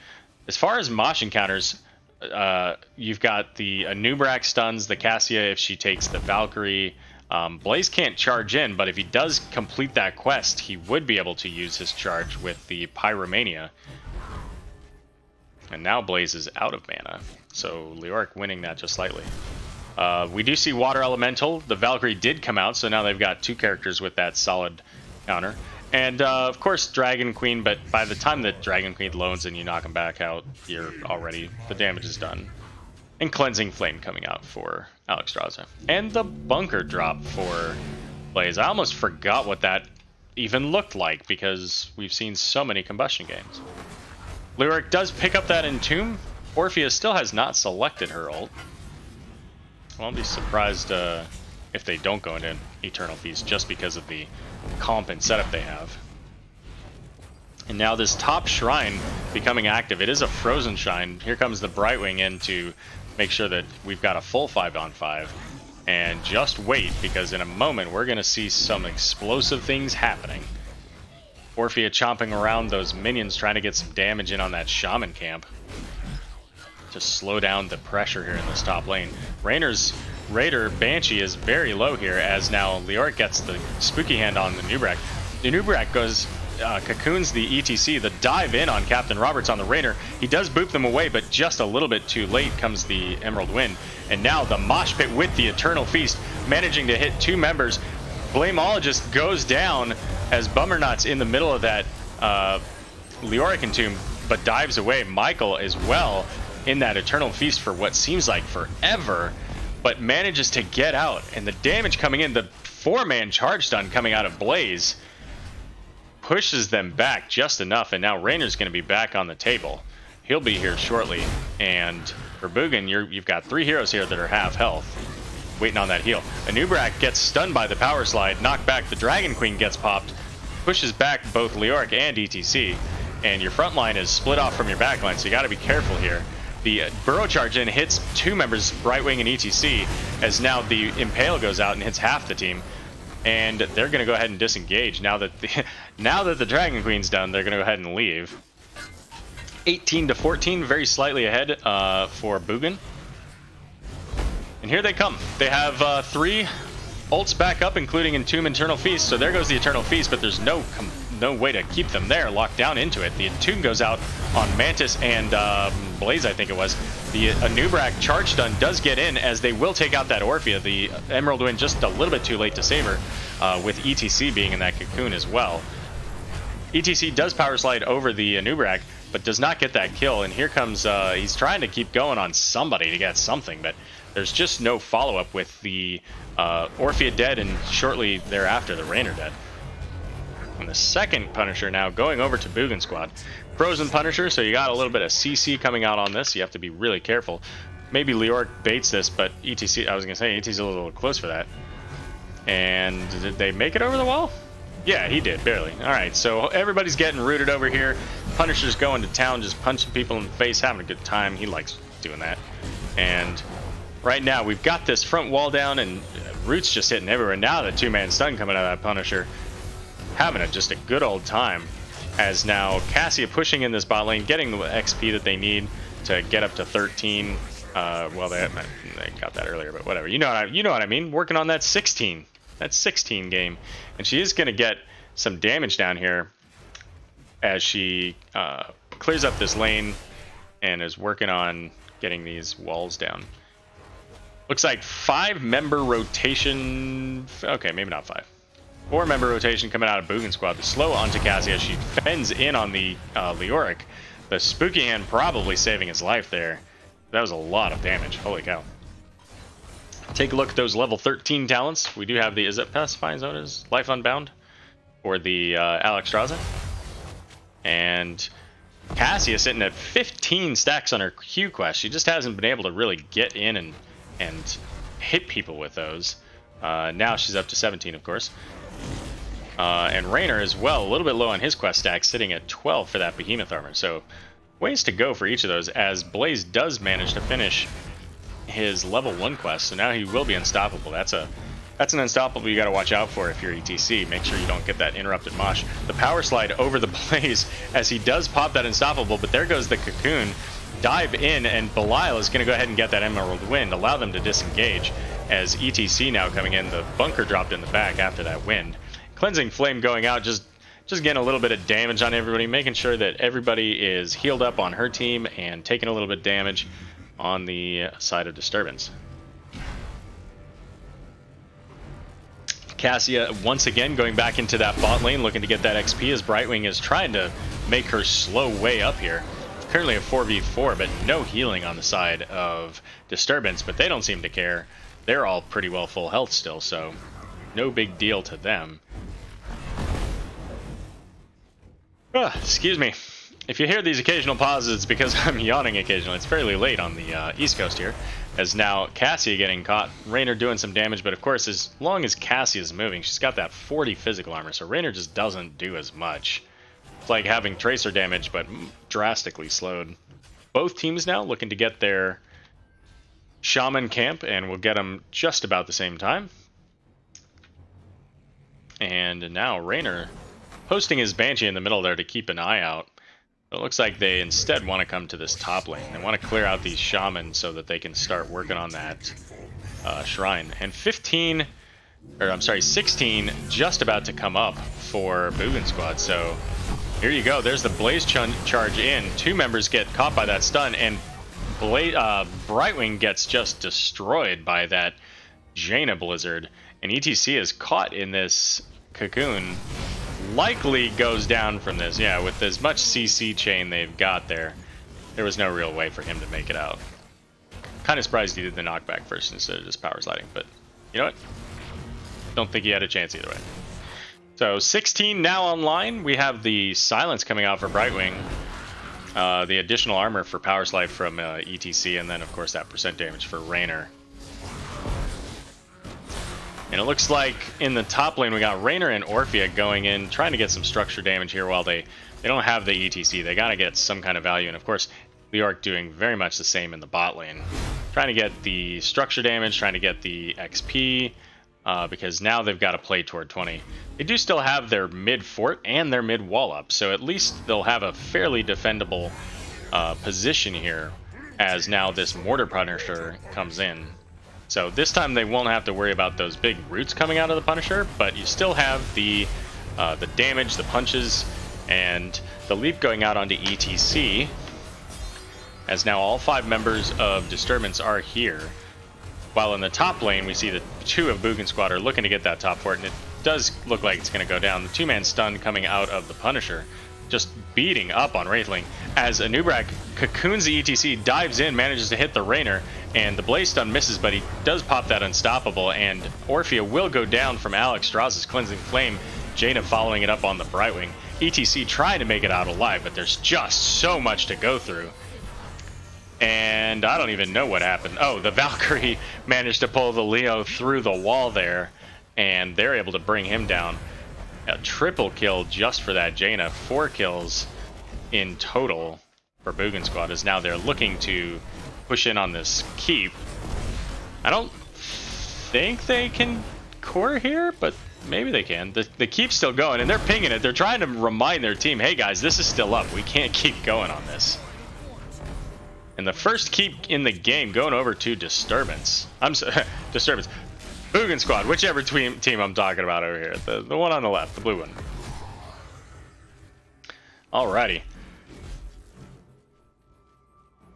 As far as Mosh encounters, uh, you've got the Anub'arak stuns the Cassia if she takes the Valkyrie. Um, Blaze can't charge in, but if he does complete that quest, he would be able to use his charge with the Pyromania. And now Blaze is out of mana, so Leoric winning that just slightly. Uh, we do see Water Elemental. The Valkyrie did come out, so now they've got two characters with that solid counter. And uh, of course, Dragon Queen, but by the time that Dragon Queen loans and you knock him back out, you're already, the damage is done. And Cleansing Flame coming out for Alexstrasza. And the Bunker drop for Blaze. I almost forgot what that even looked like because we've seen so many combustion games. Leoric does pick up that Entomb. Orpheus still has not selected her ult. I won't be surprised uh, if they don't go into Eternal Feast just because of the comp and setup they have. And now this top shrine becoming active. It is a frozen shrine. Here comes the Brightwing in to make sure that we've got a full 5 on 5. And just wait, because in a moment we're going to see some explosive things happening. Orphea chomping around those minions trying to get some damage in on that Shaman camp. To slow down the pressure here in this top lane. Raynor's Raider Banshee is very low here as now Leoric gets the spooky hand on the Nubrak. The Nubrak goes uh, cocoons the ETC, the dive in on Captain Roberts on the Raynor. He does boop them away, but just a little bit too late comes the Emerald Wind. And now the Mosh Pit with the Eternal Feast, managing to hit two members. Blamologist goes down as Bummernot's in the middle of that uh, Leoric Entomb, but dives away. Michael as well in that Eternal Feast for what seems like forever but manages to get out. And the damage coming in, the four-man charge stun coming out of Blaze, pushes them back just enough. And now Raynor's going to be back on the table. He'll be here shortly. And for Boogan, you have got three heroes here that are half health. Waiting on that heal. Anub'arak gets stunned by the power slide, knocked back. The Dragon Queen gets popped, pushes back both Leoric and ETC. And your front line is split off from your back line, so you got to be careful here. The burrow charge in hits two members, right wing and ETC, as now the Impale goes out and hits half the team. And they're going to go ahead and disengage. Now that the, now that the Dragon Queen's done, they're going to go ahead and leave. 18 to 14, very slightly ahead uh, for Boogan. And here they come. They have uh, three ults back up, including Entomb Eternal Feast. So there goes the Eternal Feast, but there's no no way to keep them there, locked down into it. The Entomb goes out on Mantis and um, Blaze, I think it was. The Anub'arak charge stun does get in, as they will take out that Orphea. The Emerald Wind just a little bit too late to save her, uh, with ETC being in that cocoon as well. ETC does power slide over the Anub'arak, but does not get that kill. And here comes, uh, he's trying to keep going on somebody to get something, but there's just no follow-up with the uh, Orphea dead and shortly thereafter the Raynor dead. And the second Punisher now going over to Boogan Squad. Frozen Punisher, so you got a little bit of CC coming out on this. You have to be really careful. Maybe Leoric baits this, but ETC, I was going to say, ETC's a little close for that. And did they make it over the wall? Yeah, he did, barely. Alright, so everybody's getting rooted over here. Punisher's going to town, just punching people in the face, having a good time. He likes doing that. And right now, we've got this front wall down, and Root's just hitting everywhere. Now the two-man stun coming out of that Punisher. Having just a good old time. As now Cassia pushing in this bot lane, getting the XP that they need to get up to 13. Uh, well, they, they got that earlier, but whatever. You know what I, you know what I mean. Working on that 16. That 16 game. And she is going to get some damage down here as she uh, clears up this lane and is working on getting these walls down. Looks like five member rotation. Okay, maybe not five. Four member rotation coming out of Boogan Squad. The slow onto Cassie as she fends in on the uh, Leoric. The Spooky Hand probably saving his life there. That was a lot of damage. Holy cow. Take a look at those level 13 talents. We do have the, is it Pacifying is Life Unbound? For the uh. And Cassia sitting at 15 stacks on her Q quest. She just hasn't been able to really get in and, and hit people with those. Uh, now she's up to 17, of course. Uh, and Raynor as well, a little bit low on his quest stack, sitting at 12 for that Behemoth armor. So ways to go for each of those, as Blaze does manage to finish his level 1 quest, so now he will be unstoppable. That's a that's an unstoppable you got to watch out for if you're ETC. Make sure you don't get that interrupted mosh. The power slide over the Blaze as he does pop that unstoppable, but there goes the cocoon. Dive in, and Belial is going to go ahead and get that Emerald Wind, allow them to disengage. As ETC now coming in, the bunker dropped in the back after that wind. Cleansing Flame going out, just just getting a little bit of damage on everybody, making sure that everybody is healed up on her team and taking a little bit of damage on the side of Disturbance. Cassia once again going back into that bot lane looking to get that XP as Brightwing is trying to make her slow way up here. Currently a 4v4 but no healing on the side of Disturbance but they don't seem to care. They're all pretty well full health still so no big deal to them. Ah, excuse me. If you hear these occasional pauses, it's because I'm yawning occasionally. It's fairly late on the uh, East Coast here. As now Cassie getting caught, Raynor doing some damage, but of course, as long as Cassie is moving, she's got that 40 physical armor, so Raynor just doesn't do as much. Like having Tracer damage, but drastically slowed. Both teams now looking to get their Shaman camp, and we'll get them just about the same time. And now Raynor posting his Banshee in the middle there to keep an eye out. It looks like they instead want to come to this top lane. They want to clear out these shamans so that they can start working on that uh, shrine. And 15, or I'm sorry, 16 just about to come up for Boogan Squad. So here you go. There's the Blaze ch charge in. Two members get caught by that stun, and Bla uh, Brightwing gets just destroyed by that Jaina Blizzard. And ETC is caught in this cocoon likely goes down from this. Yeah, with as much CC chain they've got there, there was no real way for him to make it out. Kind of surprised he did the knockback first instead of just power sliding, but you know what? Don't think he had a chance either way. So 16 now online. We have the silence coming out for Brightwing. Uh, the additional armor for power slide from uh, ETC, and then of course that percent damage for Raynor. And it looks like in the top lane we got Raynor and Orphea going in, trying to get some structure damage here while they, they don't have the ETC. They gotta get some kind of value, and of course, Leoric doing very much the same in the bot lane. Trying to get the structure damage, trying to get the XP, uh, because now they've got to play toward 20. They do still have their mid fort and their mid wall up, so at least they'll have a fairly defendable uh, position here as now this Mortar Punisher comes in. So this time they won't have to worry about those big roots coming out of the Punisher, but you still have the uh, the damage, the punches, and the leap going out onto ETC. As now all five members of Disturbance are here. While in the top lane, we see the two of Boogan Squad are looking to get that top fort, and it does look like it's going to go down. The two-man stun coming out of the Punisher, just beating up on Wraithling. As Anub'arak cocoons the ETC, dives in, manages to hit the Raynor, and the Blaze stun misses, but he does pop that Unstoppable, and Orphea will go down from Alex Alexstrasza's Cleansing Flame, Jaina following it up on the Brightwing. ETC trying to make it out alive, but there's just so much to go through. And I don't even know what happened. Oh, the Valkyrie managed to pull the Leo through the wall there, and they're able to bring him down. A triple kill just for that Jaina. Four kills in total for Boogan Squad as now they're looking to push in on this keep. I don't think they can core here, but maybe they can. The, the keep's still going, and they're pinging it. They're trying to remind their team, hey guys, this is still up. We can't keep going on this. And the first keep in the game going over to Disturbance. I'm so, Disturbance. Boogan Squad, whichever team, team I'm talking about over here. The, the one on the left, the blue one. Alrighty.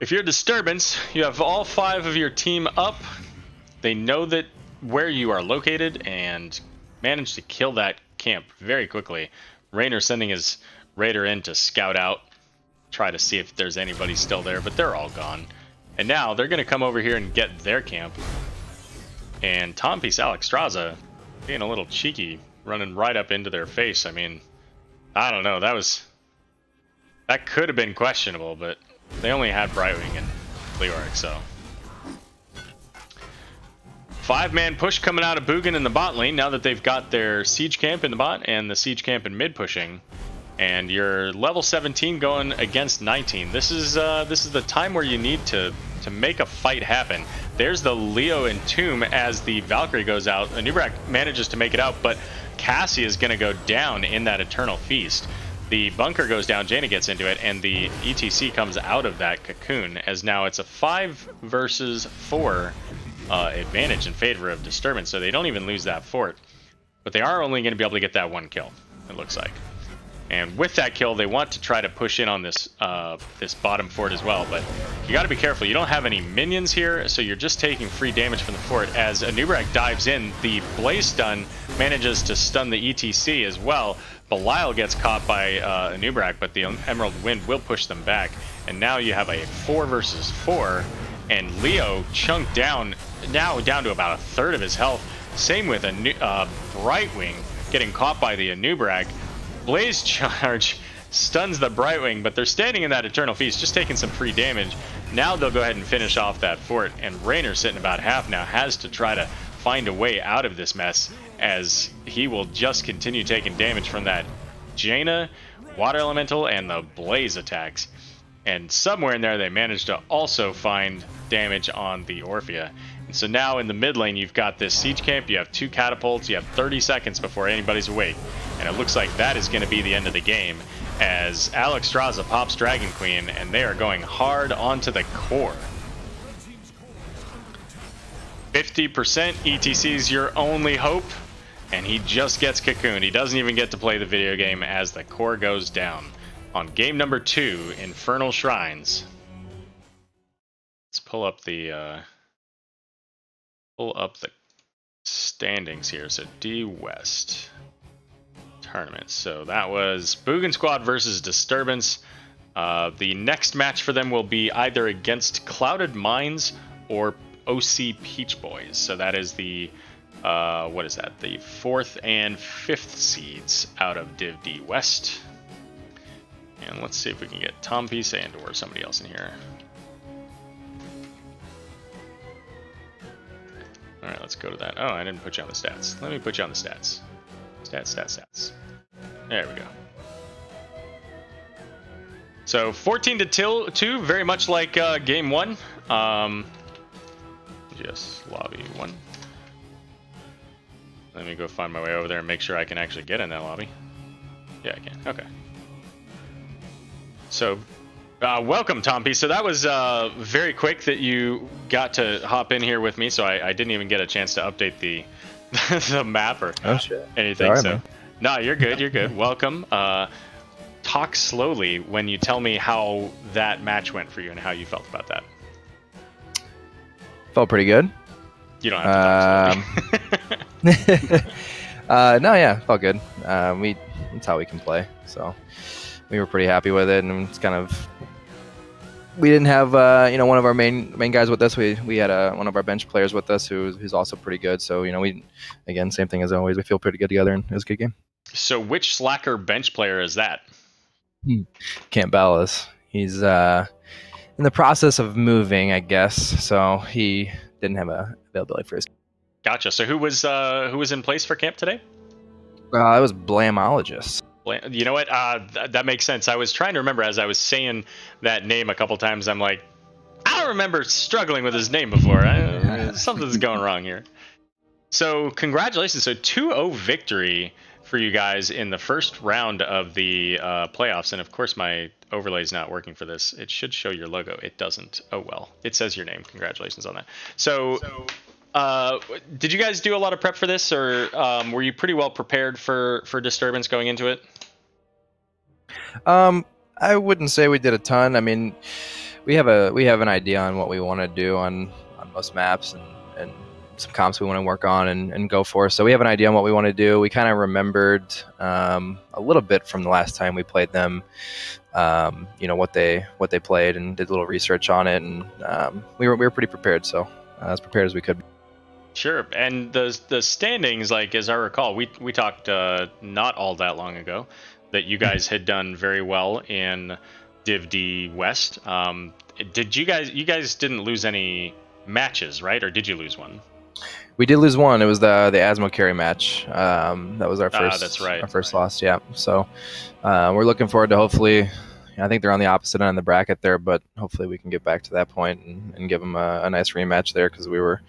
If you're Disturbance, you have all five of your team up. They know that where you are located and manage to kill that camp very quickly. Raynor sending his raider in to scout out try to see if there's anybody still there, but they're all gone. And now they're going to come over here and get their camp. And Tom Piece Alexstrasza being a little cheeky, running right up into their face. I mean, I don't know. That was... That could have been questionable, but they only had Brightwing and Leoric, so... Five-man push coming out of Boogan in the bot lane now that they've got their siege camp in the bot and the siege camp in mid pushing and you're level 17 going against 19. This is uh, this is the time where you need to to make a fight happen. There's the Leo Entomb as the Valkyrie goes out. Anub'arak manages to make it out, but Cassie is going to go down in that Eternal Feast. The bunker goes down, Jaina gets into it, and the ETC comes out of that cocoon as now it's a 5 versus 4 uh, advantage in favor of Disturbance, so they don't even lose that fort. But they are only going to be able to get that one kill, it looks like. And with that kill, they want to try to push in on this uh, this bottom fort as well. But you got to be careful. You don't have any minions here, so you're just taking free damage from the fort. As Anub'arak dives in, the Blaze Stun manages to stun the ETC as well. Belial gets caught by uh, Anub'arak, but the Emerald Wind will push them back. And now you have a 4 versus 4, and Leo chunked down, now down to about a third of his health. Same with a uh, Brightwing getting caught by the Anub'arak. Blaze Charge stuns the Brightwing, but they're standing in that Eternal Feast, just taking some free damage. Now they'll go ahead and finish off that fort, and Raynor, sitting about half now, has to try to find a way out of this mess, as he will just continue taking damage from that Jaina, Water Elemental, and the Blaze attacks. And somewhere in there, they managed to also find damage on the Orphea. And so now in the mid lane, you've got this siege camp, you have two catapults, you have 30 seconds before anybody's awake. And it looks like that is going to be the end of the game as Alex Alexstrasza pops Dragon Queen, and they are going hard onto the core. 50% ETC is your only hope, and he just gets cocooned. He doesn't even get to play the video game as the core goes down. On game number two, Infernal Shrines. Let's pull up the uh, pull up the standings here. So D West tournament. So that was Boogan Squad versus Disturbance. Uh, the next match for them will be either against Clouded Minds or OC Peach Boys. So that is the uh, what is that? The fourth and fifth seeds out of Div D West. And let's see if we can get Tom Piece and or somebody else in here. Alright, let's go to that. Oh, I didn't put you on the stats. Let me put you on the stats. Stats, stats, stats. There we go. So 14 to till 2, very much like uh, game one. Um, just lobby one. Let me go find my way over there and make sure I can actually get in that lobby. Yeah, I can. Okay. So Uh, welcome, Tompi. So that was uh, very quick that you got to hop in here with me. So I, I didn't even get a chance to update the the map or Oh shit. anything. Sorry, so man. no, you're good. You're good. Welcome. Uh, talk slowly when you tell me how that match went for you and how you felt about that. Felt pretty good. You don't have to talk slowly. uh, no, yeah, felt good. Um, we that's how we can play. So we were pretty happy with it, and it's kind of we didn't have uh, you know one of our main main guys with us. We we had uh, one of our bench players with us who's who's also pretty good. So you know we again same thing as always. We feel pretty good together, and it was a good game. so which slacker bench player is that? Camp Ballas. He's uh, in the process of moving, I guess. So he didn't have a availability for his. Gotcha. So who was uh, who was in place for camp today? Uh, it was Blamologist. You know what? Uh, th- that makes sense. I was trying to remember as I was saying that name a couple times. I'm like, I don't remember struggling with his name before. I, something's going wrong here. So congratulations! So 2-0 victory for you guys in the first round of the uh, playoffs. And of course, my overlay is not working for this. It should show your logo. It doesn't. Oh well. It says your name. Congratulations on that. So. Uh, did you guys do a lot of prep for this, or um, were you pretty well prepared for for disturbance going into it? Um, I wouldn't say we did a ton. I mean, we have a we have an idea on what we want to do on on most maps and and some comps we want to work on and, and go for. So we have an idea on what we want to do. We kind of remembered um, a little bit from the last time we played them. Um, you know what they what they played and did a little research on it, and um, we were we were pretty prepared. So uh, as prepared as we could. Sure, and the the standings, like as I recall, we we talked uh, not all that long ago that you guys had done very well in Div D West. Um, did you guys you guys didn't lose any matches, right? Or did you lose one? We did lose one. It was the the Asmo carry match. Um, that was our first. Ah, first. that's right. Our first loss. Yeah. So uh, we're looking forward to hopefully. I think they're on the opposite end of the bracket there, but hopefully we can get back to that point and, and give them a, a nice rematch there because we were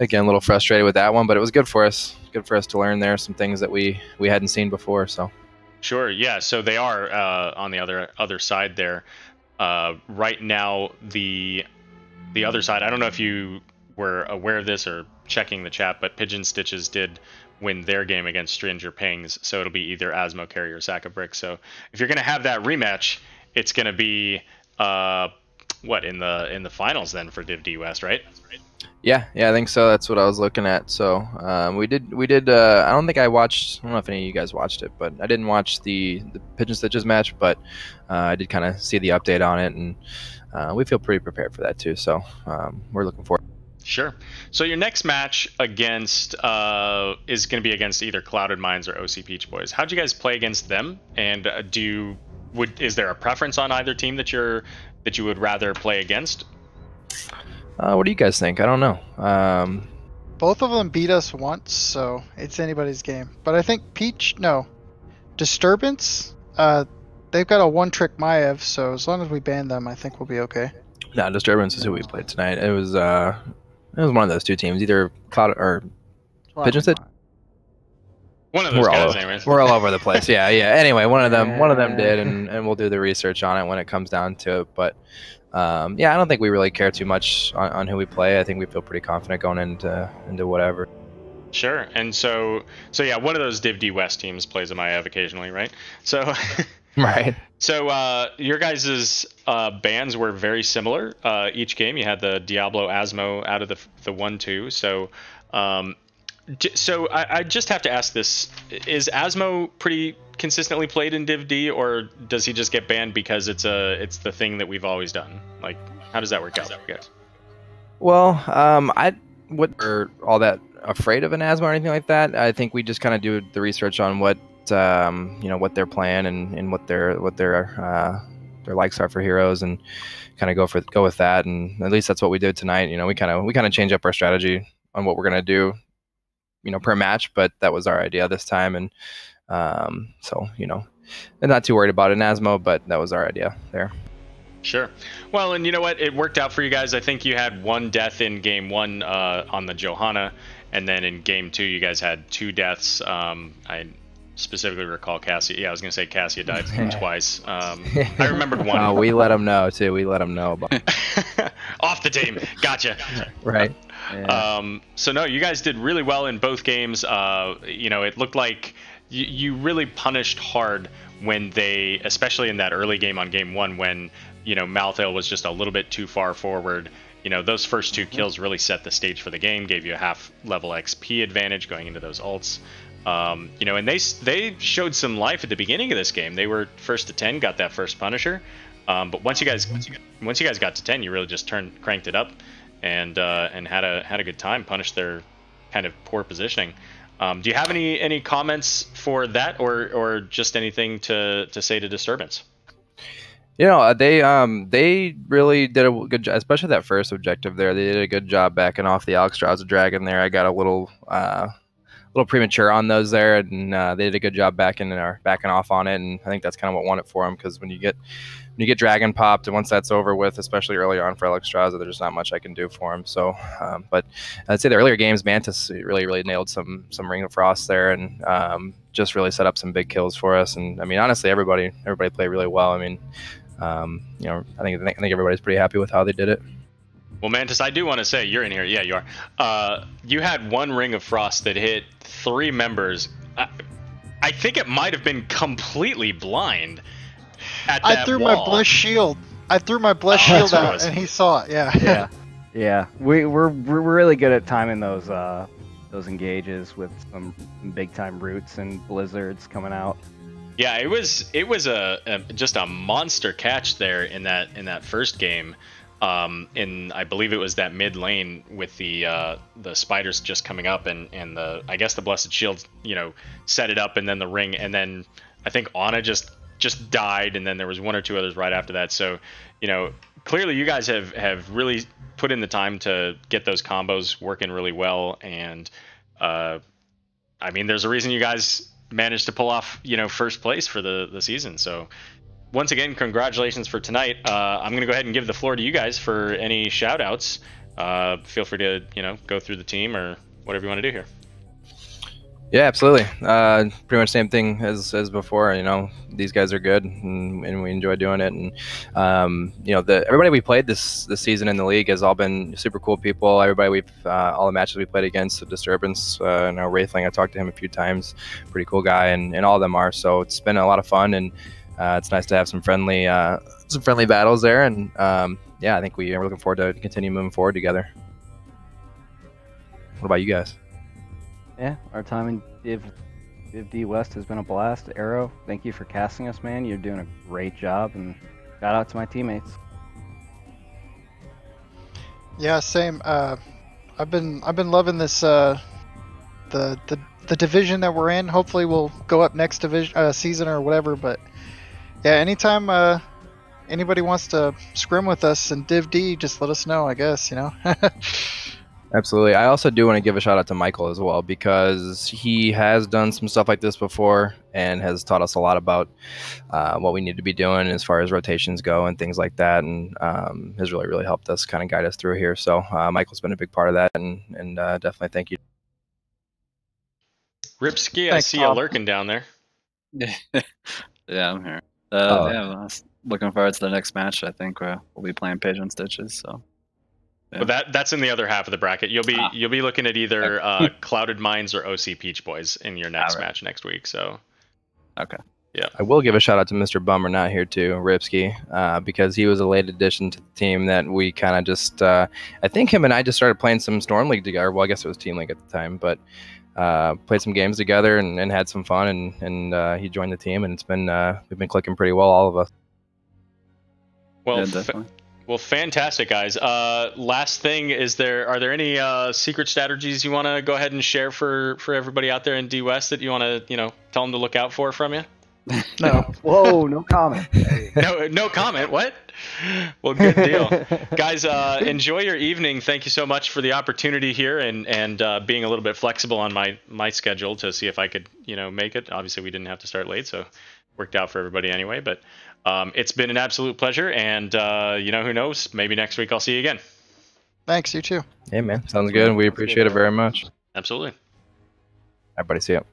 again a little frustrated with that one, but it was good for us. Good for us to learn there some things that we we hadn't seen before. So Sure, yeah. So they are uh, on the other other side there. Uh, right now, the the other side. I don't know if you were aware of this or checking the chat, but Pigeon Stitches did win their game against Stranger Pings, so it'll be either Asmo Carry or Sack of Brick. So if you're gonna have that rematch, it's gonna be uh, what in the in the finals then for Div D West, right? Yeah, yeah, I think so. That's what I was looking at. So um, we did we did. Uh, I don't think I watched. I don't know if any of you guys watched it, but I didn't watch the the Pigeon Stitches match, but uh, I did kind of see the update on it, and uh, we feel pretty prepared for that too. So um, we're looking forward. Sure. So your next match against uh, is going to be against either Clouded Minds or OC Peach Boys. How'd you guys play against them? And uh, do you would is there a preference on either team that you're that you would rather play against? Uh, what do you guys think? I don't know. Um, Both of them beat us once, so it's anybody's game. But I think Peach, no, Disturbance. Uh, they've got a one-trick Maiev, so as long as we ban them, I think we'll be okay. no, Disturbance is who we played tonight. It was uh, it was one of those two teams, either Cloud or Pigeon Stitch? One of those we're all guys, over, anyways. we're all over the place. Yeah, yeah. Anyway, one of them one of them did, and, and we'll do the research on it when it comes down to it. But um, yeah, I don't think we really care too much on, on who we play. I think we feel pretty confident going into into whatever. Sure. And so so yeah, one of those Div D West teams plays a Maiev occasionally, right? So Right. So uh, your guys' uh, bands were very similar. Uh, each game, you had the Diablo Azmo out of the the one two. So, um, j- so I, I just have to ask this: Is Azmo pretty consistently played in Div D, or does he just get banned because it's a it's the thing that we've always done? Like, how does that work out, guys? Well, um, I would are all that afraid of an Azmo or anything like that. I think we just kind of do the research on what um, you know what they're playing and, and what their what their uh, their likes are for heroes and kind of go for go with that. And at least that's what we did tonight. You know, we kind of we kind of change up our strategy on what we're gonna do, you know, per match. But that was our idea this time, and um, so you know, and not too worried about an Azmo, but that was our idea there. Sure. Well, and you know what? It worked out for you guys. I think you had one death in game one uh, on the Johanna, and then in game two, you guys had two deaths. Um, I specifically recall Cassia. Yeah, I was gonna say Cassia died twice. Um, I remembered one. Oh, we let them know too. We let them know about. Off the team. Gotcha. right. Yeah. Um, so no, you guys did really well in both games. Uh, you know, it looked like you, you really punished hard when they, especially in that early game on game one, when you know Malthael was just a little bit too far forward. You know, those first two kills really set the stage for the game, gave you a half level XP advantage going into those ults. Um, you know, and they they showed some life at the beginning of this game. They were first to ten, got that first Punisher. Um, but once you guys once you guys got to ten, you really just turned cranked it up, and uh, and had a had a good time. Punished their kind of poor positioning. Um, do you have any any comments for that, or or just anything to to say to Disturbance? You know, uh, they um they really did a good job, especially that first objective there. They did a good job backing off the Alexstrasza Dragon there. I got a little uh little premature on those there, and uh, they did a good job backing or backing off on it. And I think that's kind of what won it for them because when you get you get dragon popped, and once that's over with, especially early on for Alexstrasza, there's not much I can do for him. So, um, but I'd say the earlier games, Mantis really really nailed some some Ring of Frost there, and um, just really set up some big kills for us. And I mean, honestly, everybody everybody played really well. I mean. Um, you know, I think I think everybody's pretty happy with how they did it. Well, Mantis, I do want to say you're in here. Yeah, you are. Uh, you had one ring of frost that hit three members. I, I think it might have been completely blind. At that I threw wall. my blessed shield. I threw my blessed Oh, shield out, and he saw it. Yeah. yeah, yeah. We we're we're really good at timing those uh those engages with some big time roots and blizzards coming out. Yeah, it was it was a, a just a monster catch there in that in that first game. Um, in I believe it was that mid lane with the uh, the spiders just coming up and and the I guess the blessed shield you know set it up and then the ring and then I think Anna just just died and then there was one or two others right after that. So you know clearly you guys have have really put in the time to get those combos working really well. And uh, I mean there's a reason you guys managed to pull off you know first place for the the season. So once again congratulations for tonight. Uh, i'm going to go ahead and give the floor to you guys for any shout outs. Uh, feel free to you know go through the team or whatever you want to do here Yeah, absolutely. Uh, pretty much same thing as, as before. You know, these guys are good, and, and we enjoy doing it. And um, you know, the everybody we played this this season in the league has all been super cool people. Everybody we've uh, all the matches we played against, the Disturbance, uh, now Wraithling. I talked to him a few times. Pretty cool guy, and, and all of them are. So it's been a lot of fun, and uh, it's nice to have some friendly uh, some friendly battles there. And um, yeah, I think we are looking forward to continue moving forward together. What about you guys? Yeah, our time in Div Div D West has been a blast. Aero, thank you for casting us, man. You're doing a great job, and shout out to my teammates. Yeah, same. Uh, I've been I've been loving this uh, the the the division that we're in. Hopefully, we'll go up next division uh, season or whatever. But yeah, anytime uh, anybody wants to scrim with us in Div D, just let us know. I guess you know. Absolutely. I also do want to give a shout out to Michael as well because he has done some stuff like this before and has taught us a lot about uh, what we need to be doing as far as rotations go and things like that, and um, has really really helped us kind of guide us through here. So uh, Michael's been a big part of that, and and uh, definitely thank you. ripsky i Thanks, see you lurking down there yeah, I'm here. Uh, Oh. Yeah, I was looking forward to the next match. I think uh, we'll be playing Page and Stitches. So Yeah. but that that's in the other half of the bracket you'll be Ah. you'll be looking at either uh, clouded minds or oc peach boys in your next Alright. match next week so okay, yeah, I will give a shout out to Mr. Bummernot here too, Ripsky, uh, because he was a late addition to the team that we kind of just. Uh, I think him and I just started playing some Storm League together. Well, I guess it was Team League at the time, but uh, played some games together and, and had some fun. And and uh, he joined the team, and it's been uh, we've been clicking pretty well, all of us. well yeah, fa- definitely. Well, fantastic, guys. Uh, last thing, is there are there any uh, secret strategies you want to go ahead and share for for everybody out there in D West that you want to you know tell them to look out for from you? no. Whoa, no comment. No, no comment. What? Well, good deal, guys. Uh, enjoy your evening. Thank you so much for the opportunity here and and uh, being a little bit flexible on my my schedule to see if I could you know make it. Obviously, we didn't have to start late, so worked out for everybody anyway. But um, it's been an absolute pleasure, and uh, you know who knows, maybe next week I'll see you again. Thanks, you too. Hey man, sounds good. We appreciate good, it very much. Absolutely. Everybody, see you.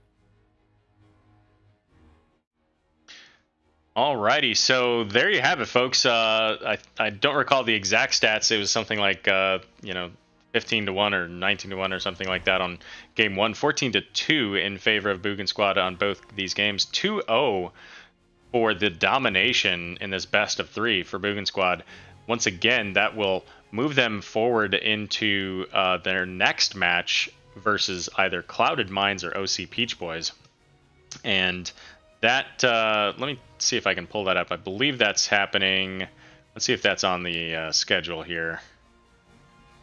Alrighty, so there you have it, folks. Uh, I I don't recall the exact stats. It was something like uh, you know 15 to 1 or 19 to 1 or something like that on game 1 14 to 2 in favor of Boogan Squad on both these games. 2-0 for the domination in this best of 3 for Boogan Squad. Once again that will move them forward into uh, their next match versus either Clouded Minds or OC Peach Boys. And that uh, let me see if I can pull that up. I believe that's happening. Let's see if that's on the uh, schedule here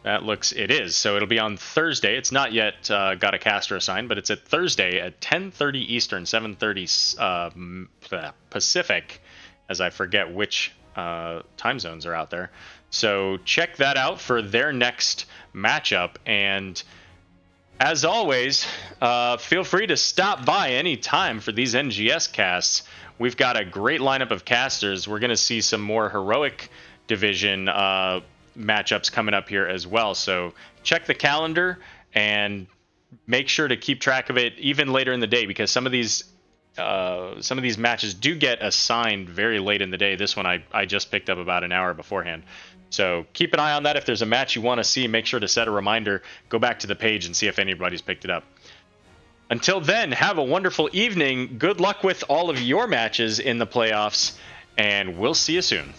that looks it is. So it'll be on Thursday. It's not yet uh, got a caster assigned, but it's at Thursday at 10:30 Eastern, 7:30 uh, Pacific, as I forget which uh, time zones are out there. So check that out for their next matchup. And as always, uh, feel free to stop by any time for these NGS casts. We've got a great lineup of casters. We're going to see some more heroic division uh, matchups coming up here as well. So check the calendar and make sure to keep track of it even later in the day because some of these uh, some of these matches do get assigned very late in the day. This one I, I just picked up about an hour beforehand. So keep an eye on that. If there's a match you want to see, make sure to set a reminder. Go back to the page and see if anybody's picked it up. Until then, have a wonderful evening. Good luck with all of your matches in the playoffs, and we'll see you soon.